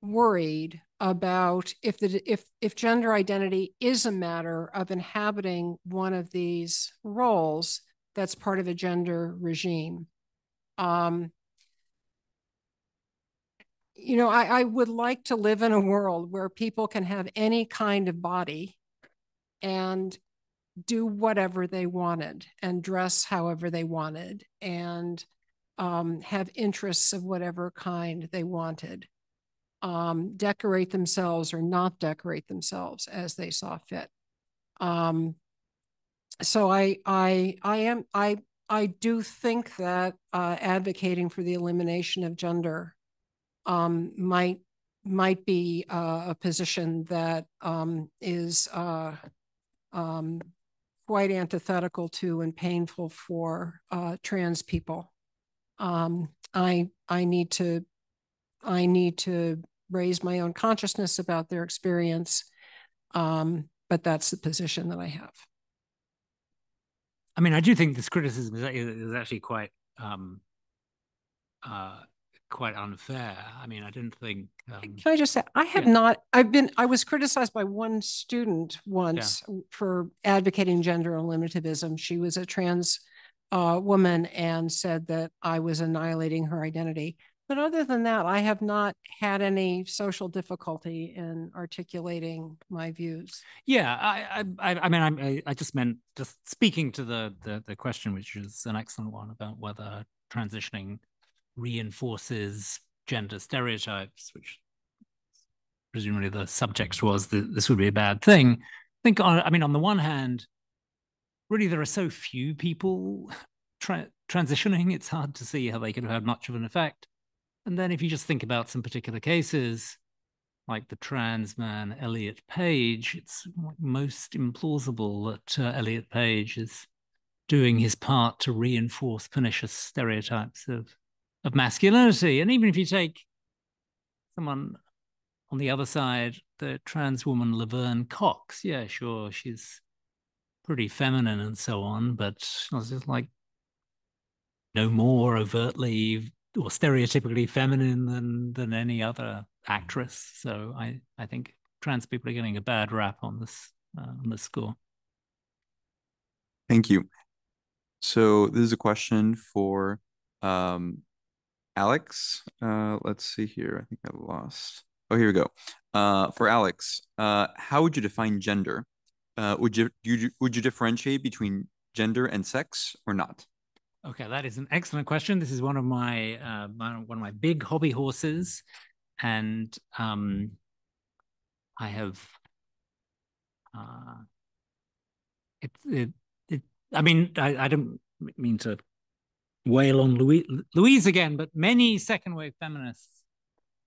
worried about if the if if gender identity is a matter of inhabiting one of these roles that's part of a gender regime. Um, you know, I, I would like to live in a world where people can have any kind of body and do whatever they wanted and dress however they wanted and um, have interests of whatever kind they wanted, um, decorate themselves or not decorate themselves as they saw fit. Um, so I, I, I am, I, I do think that uh, advocating for the elimination of gender um, might might be uh, a position that um, is uh, um, quite antithetical to and painful for uh, trans people. Um, I I need to I need to raise my own consciousness about their experience, um, but that's the position that I have. I mean, I do think this criticism is, actually quite um, uh, quite unfair. I mean, I didn't think. Um, Can I just say, I have yeah. not. I've been. I was criticized by one student once yeah. for advocating gender eliminativism. She was a trans uh, woman and said that I was annihilating her identity. But other than that, I have not had any social difficulty in articulating my views. Yeah, I, I, I mean, I, I just meant just speaking to the, the the question, which is an excellent one about whether transitioning reinforces gender stereotypes, which presumably the subtext was that this would be a bad thing. I think, on, I mean, on the one hand, really there are so few people tra- transitioning, it's hard to see how they could have had much of an effect. And then if you just think about some particular cases, like the trans man Elliot Page, it's most implausible that uh, Elliot Page is doing his part to reinforce pernicious stereotypes of of masculinity. And even if you take someone on the other side, the trans woman Laverne Cox, yeah, sure, she's pretty feminine and so on, but just like no more overtly or stereotypically feminine than than any other actress. So I I think trans people are getting a bad rap on this uh, on this score. Thank you. So this is a question for um, Alex. Uh, let's see here. I think I lost. Oh, here we go. Uh, for Alex, uh, how would you define gender? Uh, would you, you would you differentiate between gender and sex or not? Okay, that is an excellent question. This is one of my, uh, my one of my big hobby horses, and um, I have uh, it, it it. I mean, I, I don't mean to wail on Louise, Louise again, but many second wave feminists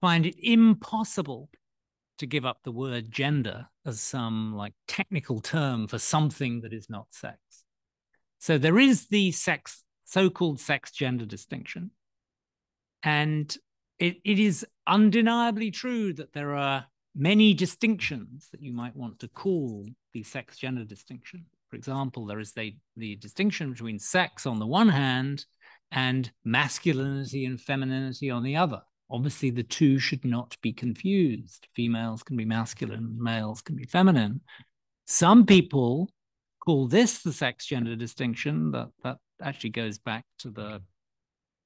find it impossible to give up the word gender as some like technical term for something that is not sex. So there is the sex, so-called sex gender distinction. And it, it is undeniably true that there are many distinctions that you might want to call the sex gender distinction. For example, there is the, the distinction between sex on the one hand and masculinity and femininity on the other. Obviously, the two should not be confused. Females can be masculine, males can be feminine. Some people call this the sex gender distinction. That, that actually goes back to the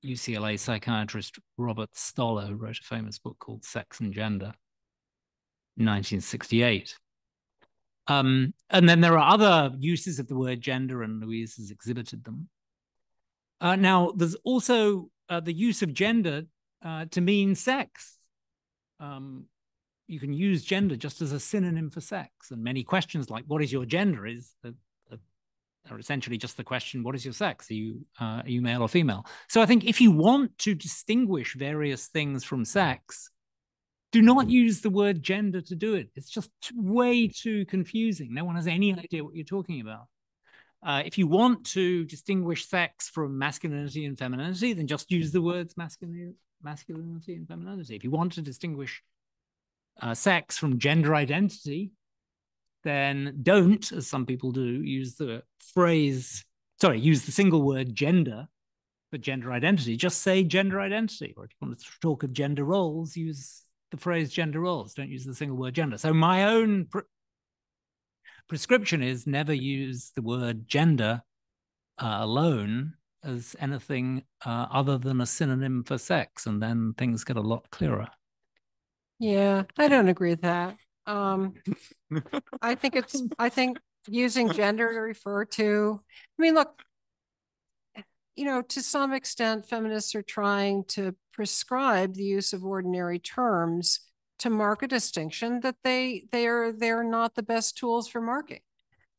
UCLA psychiatrist Robert Stoller, who wrote a famous book called Sex and Gender in 1968. Um, and then there are other uses of the word gender, and Louise has exhibited them. Uh, now, there's also uh, the use of gender uh, to mean sex. Um, you can use gender just as a synonym for sex, and many questions like "What is your gender?" is are essentially just the question, "What is your sex? Are you uh, are you male or female?" So I think if you want to distinguish various things from sex, do not use the word gender to do it. It's just way too confusing. No one has any idea what you're talking about. Uh, if you want to distinguish sex from masculinity and femininity, then just use the words masculinity, masculinity and femininity. If you want to distinguish uh, sex from gender identity, then don't, as some people do, use the phrase, sorry, use the single word gender for gender identity. Just say gender identity. Or if you want to talk of gender roles, use the phrase gender roles. Don't use the single word gender. So my own prescription is never use the word gender uh, alone as anything uh, other than a synonym for sex, and then things get a lot clearer. Yeah, I don't agree with that. Um, I think it's, I think using gender to refer to. I mean, look, you know, to some extent, feminists are trying to prescribe the use of ordinary terms to mark a distinction that they they are they're not the best tools for marking.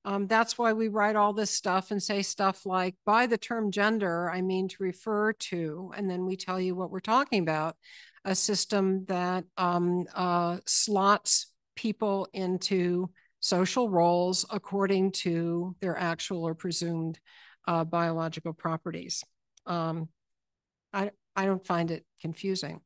Um, that's why we write all this stuff and say stuff like, by the term gender, I mean to refer to, and then we tell you what we're talking about, a system that um, uh, slots people into social roles according to their actual or presumed uh, biological properties. Um, I, I don't find it confusing.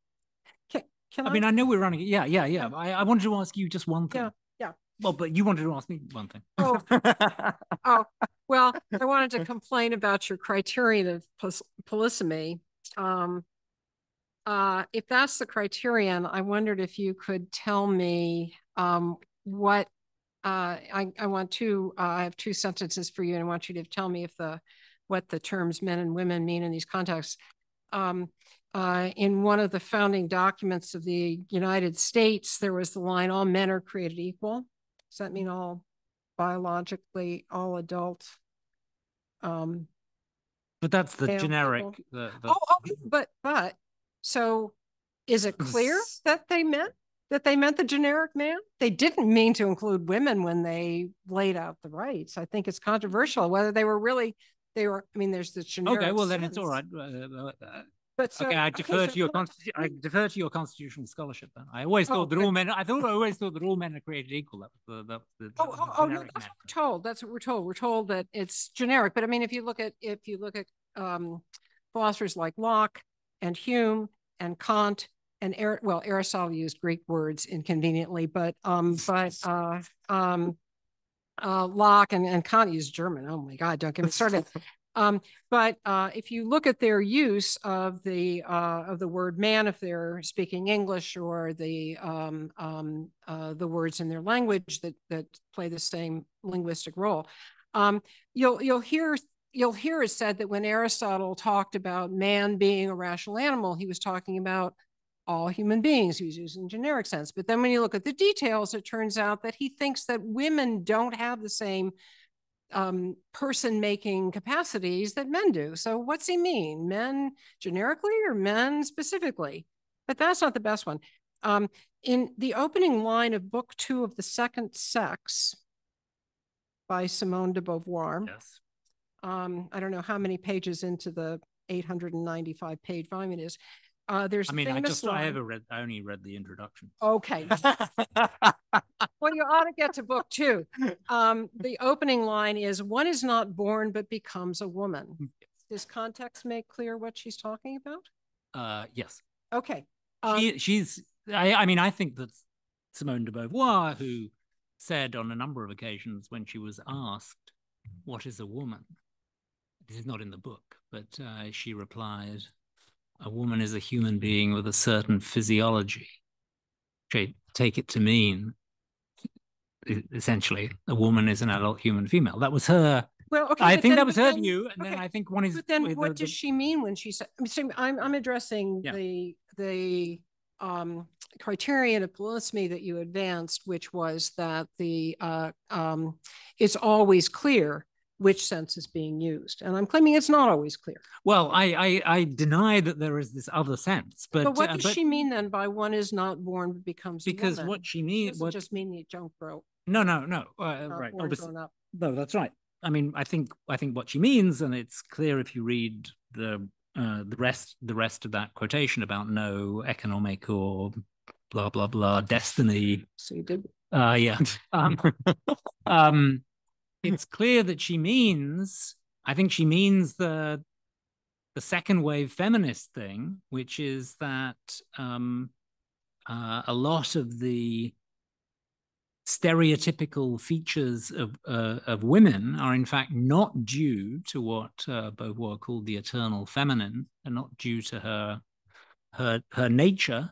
Can, I, I mean, I know we're running. Yeah, yeah, yeah. I, I wanted to ask you just one thing. Yeah, yeah. Well, but you wanted to ask me one thing. Oh, oh well, I wanted to complain about your criterion of polysemy. Um, uh, if that's the criterion, I wondered if you could tell me um, what uh, I, I want two, uh, I have two sentences for you and I want you to tell me if the, what the terms men and women mean in these contexts. Um, uh, in one of the founding documents of the United States, there was the line, all men are created equal. Does that mean all biologically, all adult? Um, but that's the generic. The, the... Oh, oh, but, but, so is it clear that they meant that they meant the generic man. They didn't mean to include women when they laid out the rights. I think it's controversial whether they were really they were. I mean, there's the generic. Okay, well sense. then it's all right. Uh, uh, uh but so, okay, I defer okay, so to your constitu- I defer to your constitutional scholarship. Then I always thought oh, that all men. I thought I always thought that all men are created equal. That was the, the, the, oh, oh, oh no, that's what we're told. That's what we're told. We're told that it's generic. But I mean, if you look at if you look at um, philosophers like Locke and Hume and Kant and well, Aristotle used Greek words inconveniently, but um, but uh, um, uh, Locke and, and Kant used German. Oh my God, don't get me started. Um, but uh, if you look at their use of the uh, of the word man, if they're speaking English, or the um, um, uh, the words in their language that that play the same linguistic role, um, you'll you'll hear you'll hear it said that when Aristotle talked about man being a rational animal, he was talking about all human beings. He's using generic sense. But then when you look at the details, it turns out that he thinks that women don't have the same um, person making capacities that men do. So what's he mean? Men generically or men specifically? But that's not the best one. Um, in the opening line of book two of The Second Sex by Simone de Beauvoir, yes. um, I don't know how many pages into the 895 page volume it is, uh, there's I mean, I just line. I ever read I only read the introduction. Okay. well, you ought to get to book two. Um, the opening line is one is not born but becomes a woman. Hmm. Does context make clear what she's talking about? Uh yes. Okay. Um, she, she's I, I mean, I think that Simone de Beauvoir, who said on a number of occasions when she was asked, What is a woman? This is not in the book, but uh, she replied, a woman is a human being with a certain physiology. Take it to mean essentially a woman is an adult human female. That was her. Well, okay, I think then, that was her then, view, and okay. then I think one is. But then, what the, does she mean when she said? I'm I'm addressing yeah. the the um, criterion of polysemy that you advanced, which was that the uh, um, it's always clear which sense is being used. And I'm claiming it's not always clear. Well, I I, I deny that there is this other sense, but but what uh, does but, she mean then by one is not born but becomes because what she means what just mean you don't grow. No, no, no. Uh, right. No, that's right. I mean, I think I think what she means, and it's clear if you read the uh, the rest the rest of that quotation about no economic or blah blah blah destiny. So you did. Uh, yeah. um, um, it's clear that she means, I think she means the the second wave feminist thing, which is that um, uh, a lot of the stereotypical features of uh, of women are in fact not due to what uh, Beauvoir called the eternal feminine, and not due to her her her nature,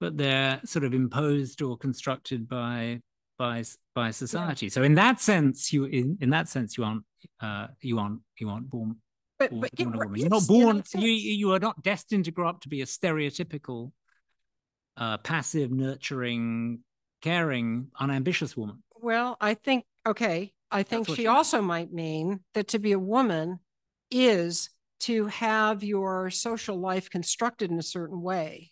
but they're sort of imposed or constructed by by by society. Yeah. So in that sense, you in, in that sense you aren't uh, you aren't you aren't born. But, born, but born woman. You're not born. You you are not destined to grow up to be a stereotypical, uh, passive, nurturing, caring, unambitious woman. Well, I think okay. I think she she also might mean that to be a woman is to have your social life constructed in a certain way.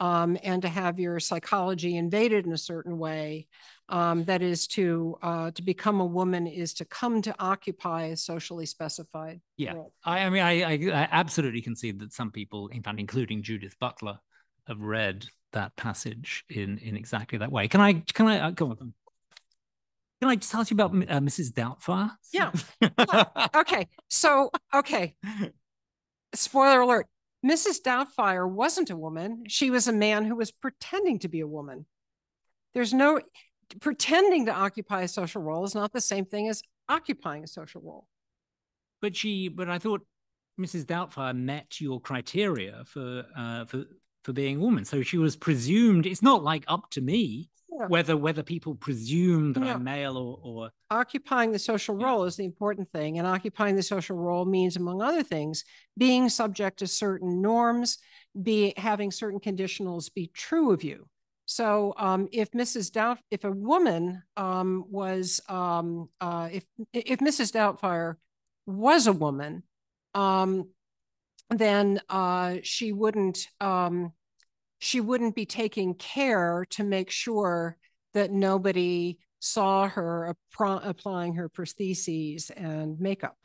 Um, and to have your psychology invaded in a certain way. Um, that is to uh, to become a woman is to come to occupy a socially specified Yeah. role. I, I mean, I, I, I absolutely concede that some people, in fact, including Judith Butler, have read that passage in in exactly that way. Can I? Can I? Uh, go on. Can I just ask you about uh, Mrs. Doubtfire? Yeah. Okay, so okay. Spoiler alert: Mrs. Doubtfire wasn't a woman. She was a man who was pretending to be a woman. There's no pretending to occupy a social role is not the same thing as occupying a social role. but she, but I thought Mrs. Doubtfire met your criteria for uh, for for being a woman. So she was presumed. It's not like up to me whether whether people presume that. I'm male or or Occupying the social role is the important thing, and occupying the social role means, among other things, being subject to certain norms, be having certain conditionals be true of you. So, um, if Mrs. Doubt, if a woman um, was, um, uh, if if Mrs. Doubtfire was a woman, um, then uh, she wouldn't um, she wouldn't be taking care to make sure that nobody saw her applying her prostheses and makeup.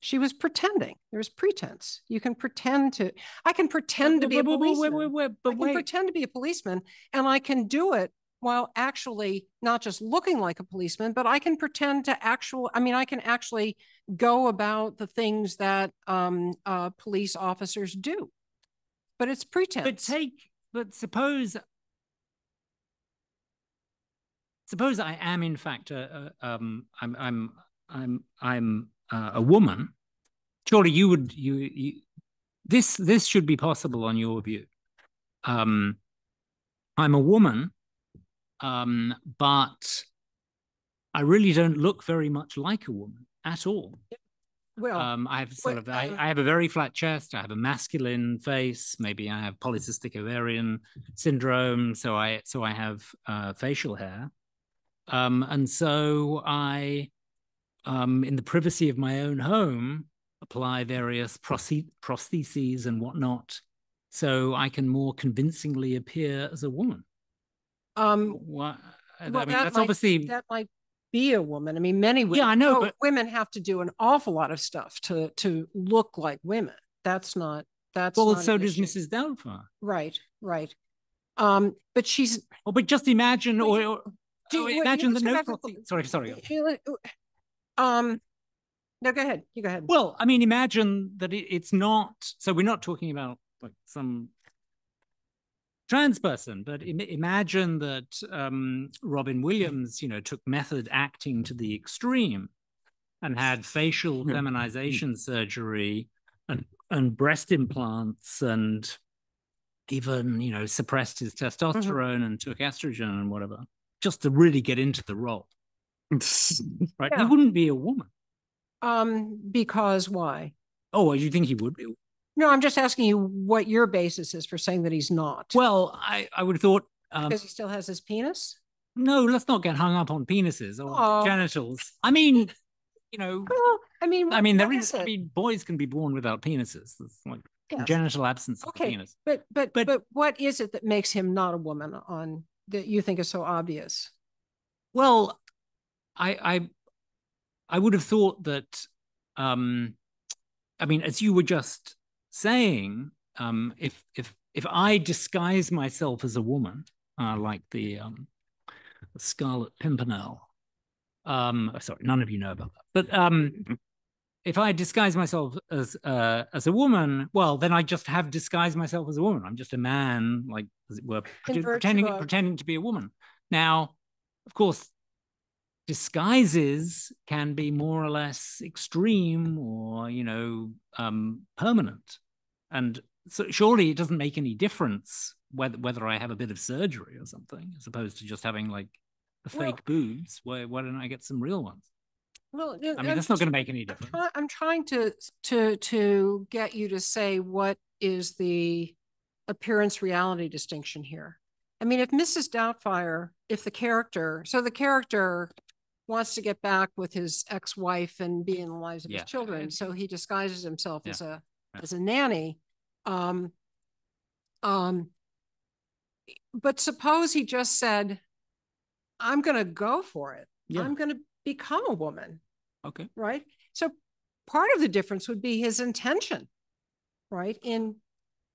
She was pretending. There was pretense. You can pretend to. I can pretend to be a Wait, wait, wait, policeman. wait, wait, I can pretend to be a policeman, and I can do it while actually not just looking like a policeman, but I can pretend to actual. I mean, I can actually go about the things that um, uh, police officers do. But it's pretense. But take, but suppose, suppose I am in fact a, a um, I'm, I'm, I'm, I'm uh, a woman. Surely you would, you, you, this, this should be possible on your view. Um, I'm a woman, um, but I really don't look very much like a woman at all. well, Um, I have sort Wait, of, I, uh, I have a very flat chest. I have a masculine face. Maybe I have polycystic ovarian syndrome. So I, so I have uh, facial hair. Um, and so I, um, in the privacy of my own home, apply various prosthe- prostheses and whatnot, so I can more convincingly appear as a woman. um, What? I Well, mean, that that's might- obviously that might be a woman. I mean, many women. Yeah, I know, oh, but- women have to do an awful lot of stuff to to look like women. That's not. That's well. not So does issue. Mrs. Doubtfire. Right, right. Um, but she's. Oh, but just imagine, or, or do oh, you- imagine let's the go no back Sorry, sorry. you- Um, no, go ahead. You go ahead. Well, I mean, imagine that it, it's not. So we're not talking about like some trans person, but Im- imagine that um, Robin Williams, you know, took method acting to the extreme and had facial Yeah. feminization surgery and and breast implants and even you know suppressed his testosterone and took estrogen and whatever just to really get into the role right he wouldn't be a woman Um, because why? oh you think he would be No, I'm just asking you what your basis is for saying that he's not. Well, I, I would have thought, um, because he still has his penis. no, let's not get hung up on penises or Oh. genitals. I mean, you know, Well, I mean, I mean, there is, I mean, boys can be born without penises. It's like Yes. genital absence of Okay, penis. But, but, But- but what is it that makes him not a woman on, that you think is so obvious? Well, I, I, I would have thought that, um, I mean, as you were just saying, um, if if if I disguise myself as a woman, uh, like the um, Scarlet Pimpernel, um, sorry, none of you know about that, but um, if I disguise myself as uh, as a woman, well, then I just have disguised myself as a woman. I'm just a man, like as it were, In pretending of- pretending to be a woman. Now, of course, disguises can be more or less extreme or you know um, permanent, and so surely it doesn't make any difference whether whether I have a bit of surgery or something, as opposed to just having like the Well- fake boobs. Why why don't I get some real ones? Well, I mean, that's not going to make any I'm, difference. I'm trying to, to, to get you to say what is the appearance reality distinction here. I mean, if Mrs. Doubtfire, if the character, so the character wants to get back with his ex-wife and be in the lives of Yeah. his children. So he disguises himself Yeah. as a Yeah. as a nanny. Um, um, but suppose he just said, "I'm going to go for it. I'm going to become a woman." Okay. right? So part of the difference would be his intention, right? In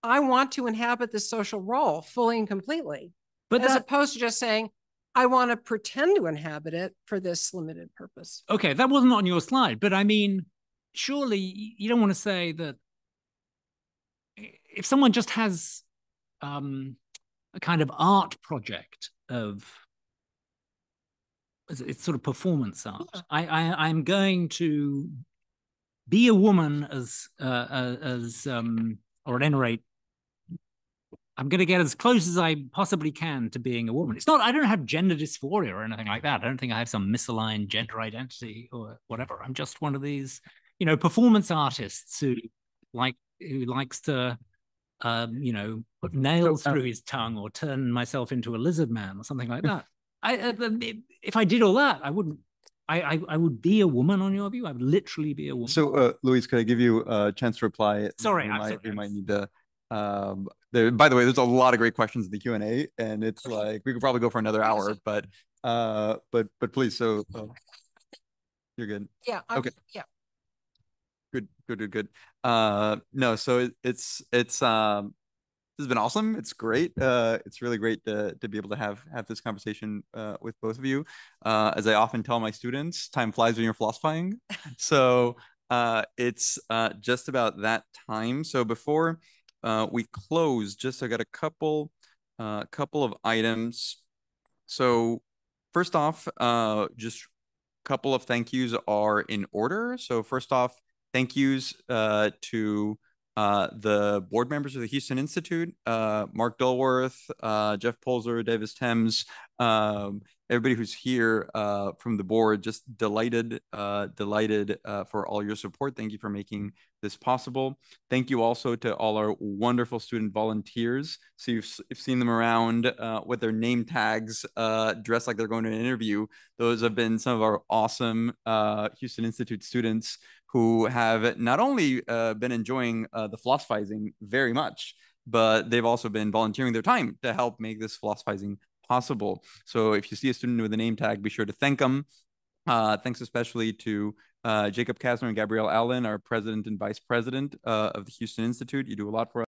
I want to inhabit this social role fully and completely, But as that, opposed to just saying, I want to pretend to inhabit it for this limited purpose. okay, that wasn't on your slide, but I mean, surely you don't want to say that if someone just has um, a kind of art project of it's- sort of performance art. Yeah. I, I I'm going to be a woman as uh, uh, as um, or at any rate, I'm going to get as close as I possibly can to being a woman. It's not. I don't have gender dysphoria or anything like that. I don't think I have some misaligned gender identity or whatever. I'm just one of these, you know, performance artists who like who likes to. Um, you know, put nails uh, through his tongue or turn myself into a lizard man or something like that. I, uh, if I did all that, I wouldn't. I, I, I would be a woman on your view. I would literally be a woman. So, uh, Louise, could I give you a chance to reply? Sorry, we I'm might, sorry, we might need to. Um, there. By the way, there's a lot of great questions in the Q and A, and it's like we could probably go for another hour. But, uh, but but please, so uh, you're good. Yeah. I'm- Okay. Yeah. Good, good, good, good. Uh, no, so it, it's it's um, this has been awesome. It's great. Uh, it's really great to to be able to have have this conversation uh with both of you. Uh, as I often tell my students, time flies when you're philosophizing. So uh, it's uh just about that time. So before uh we close, just I got a couple uh couple of items. So first off, uh, just couple of thank yous are in order. So first off, thank yous uh, to uh, the board members of the Houston Institute, uh, Mark Dulworth, uh, Jeff Polzer, Davis Thames, um, everybody who's here uh, from the board. Just delighted, uh, delighted uh, for all your support. Thank you for making this possible. Thank you also to all our wonderful student volunteers. So you've, you've seen them around with their name tags, dressed like they're going to an interview. Those have been some of our awesome Houston Institute students who have not only uh, been enjoying uh, the philosophizing very much, but they've also been volunteering their time to help make this philosophizing possible. So if you see a student with a name tag, be sure to thank them. Uh, thanks especially to uh, Jacob Kasner and Gabrielle Allen, our president and vice president uh, of the Houston Institute. You do a lot for us.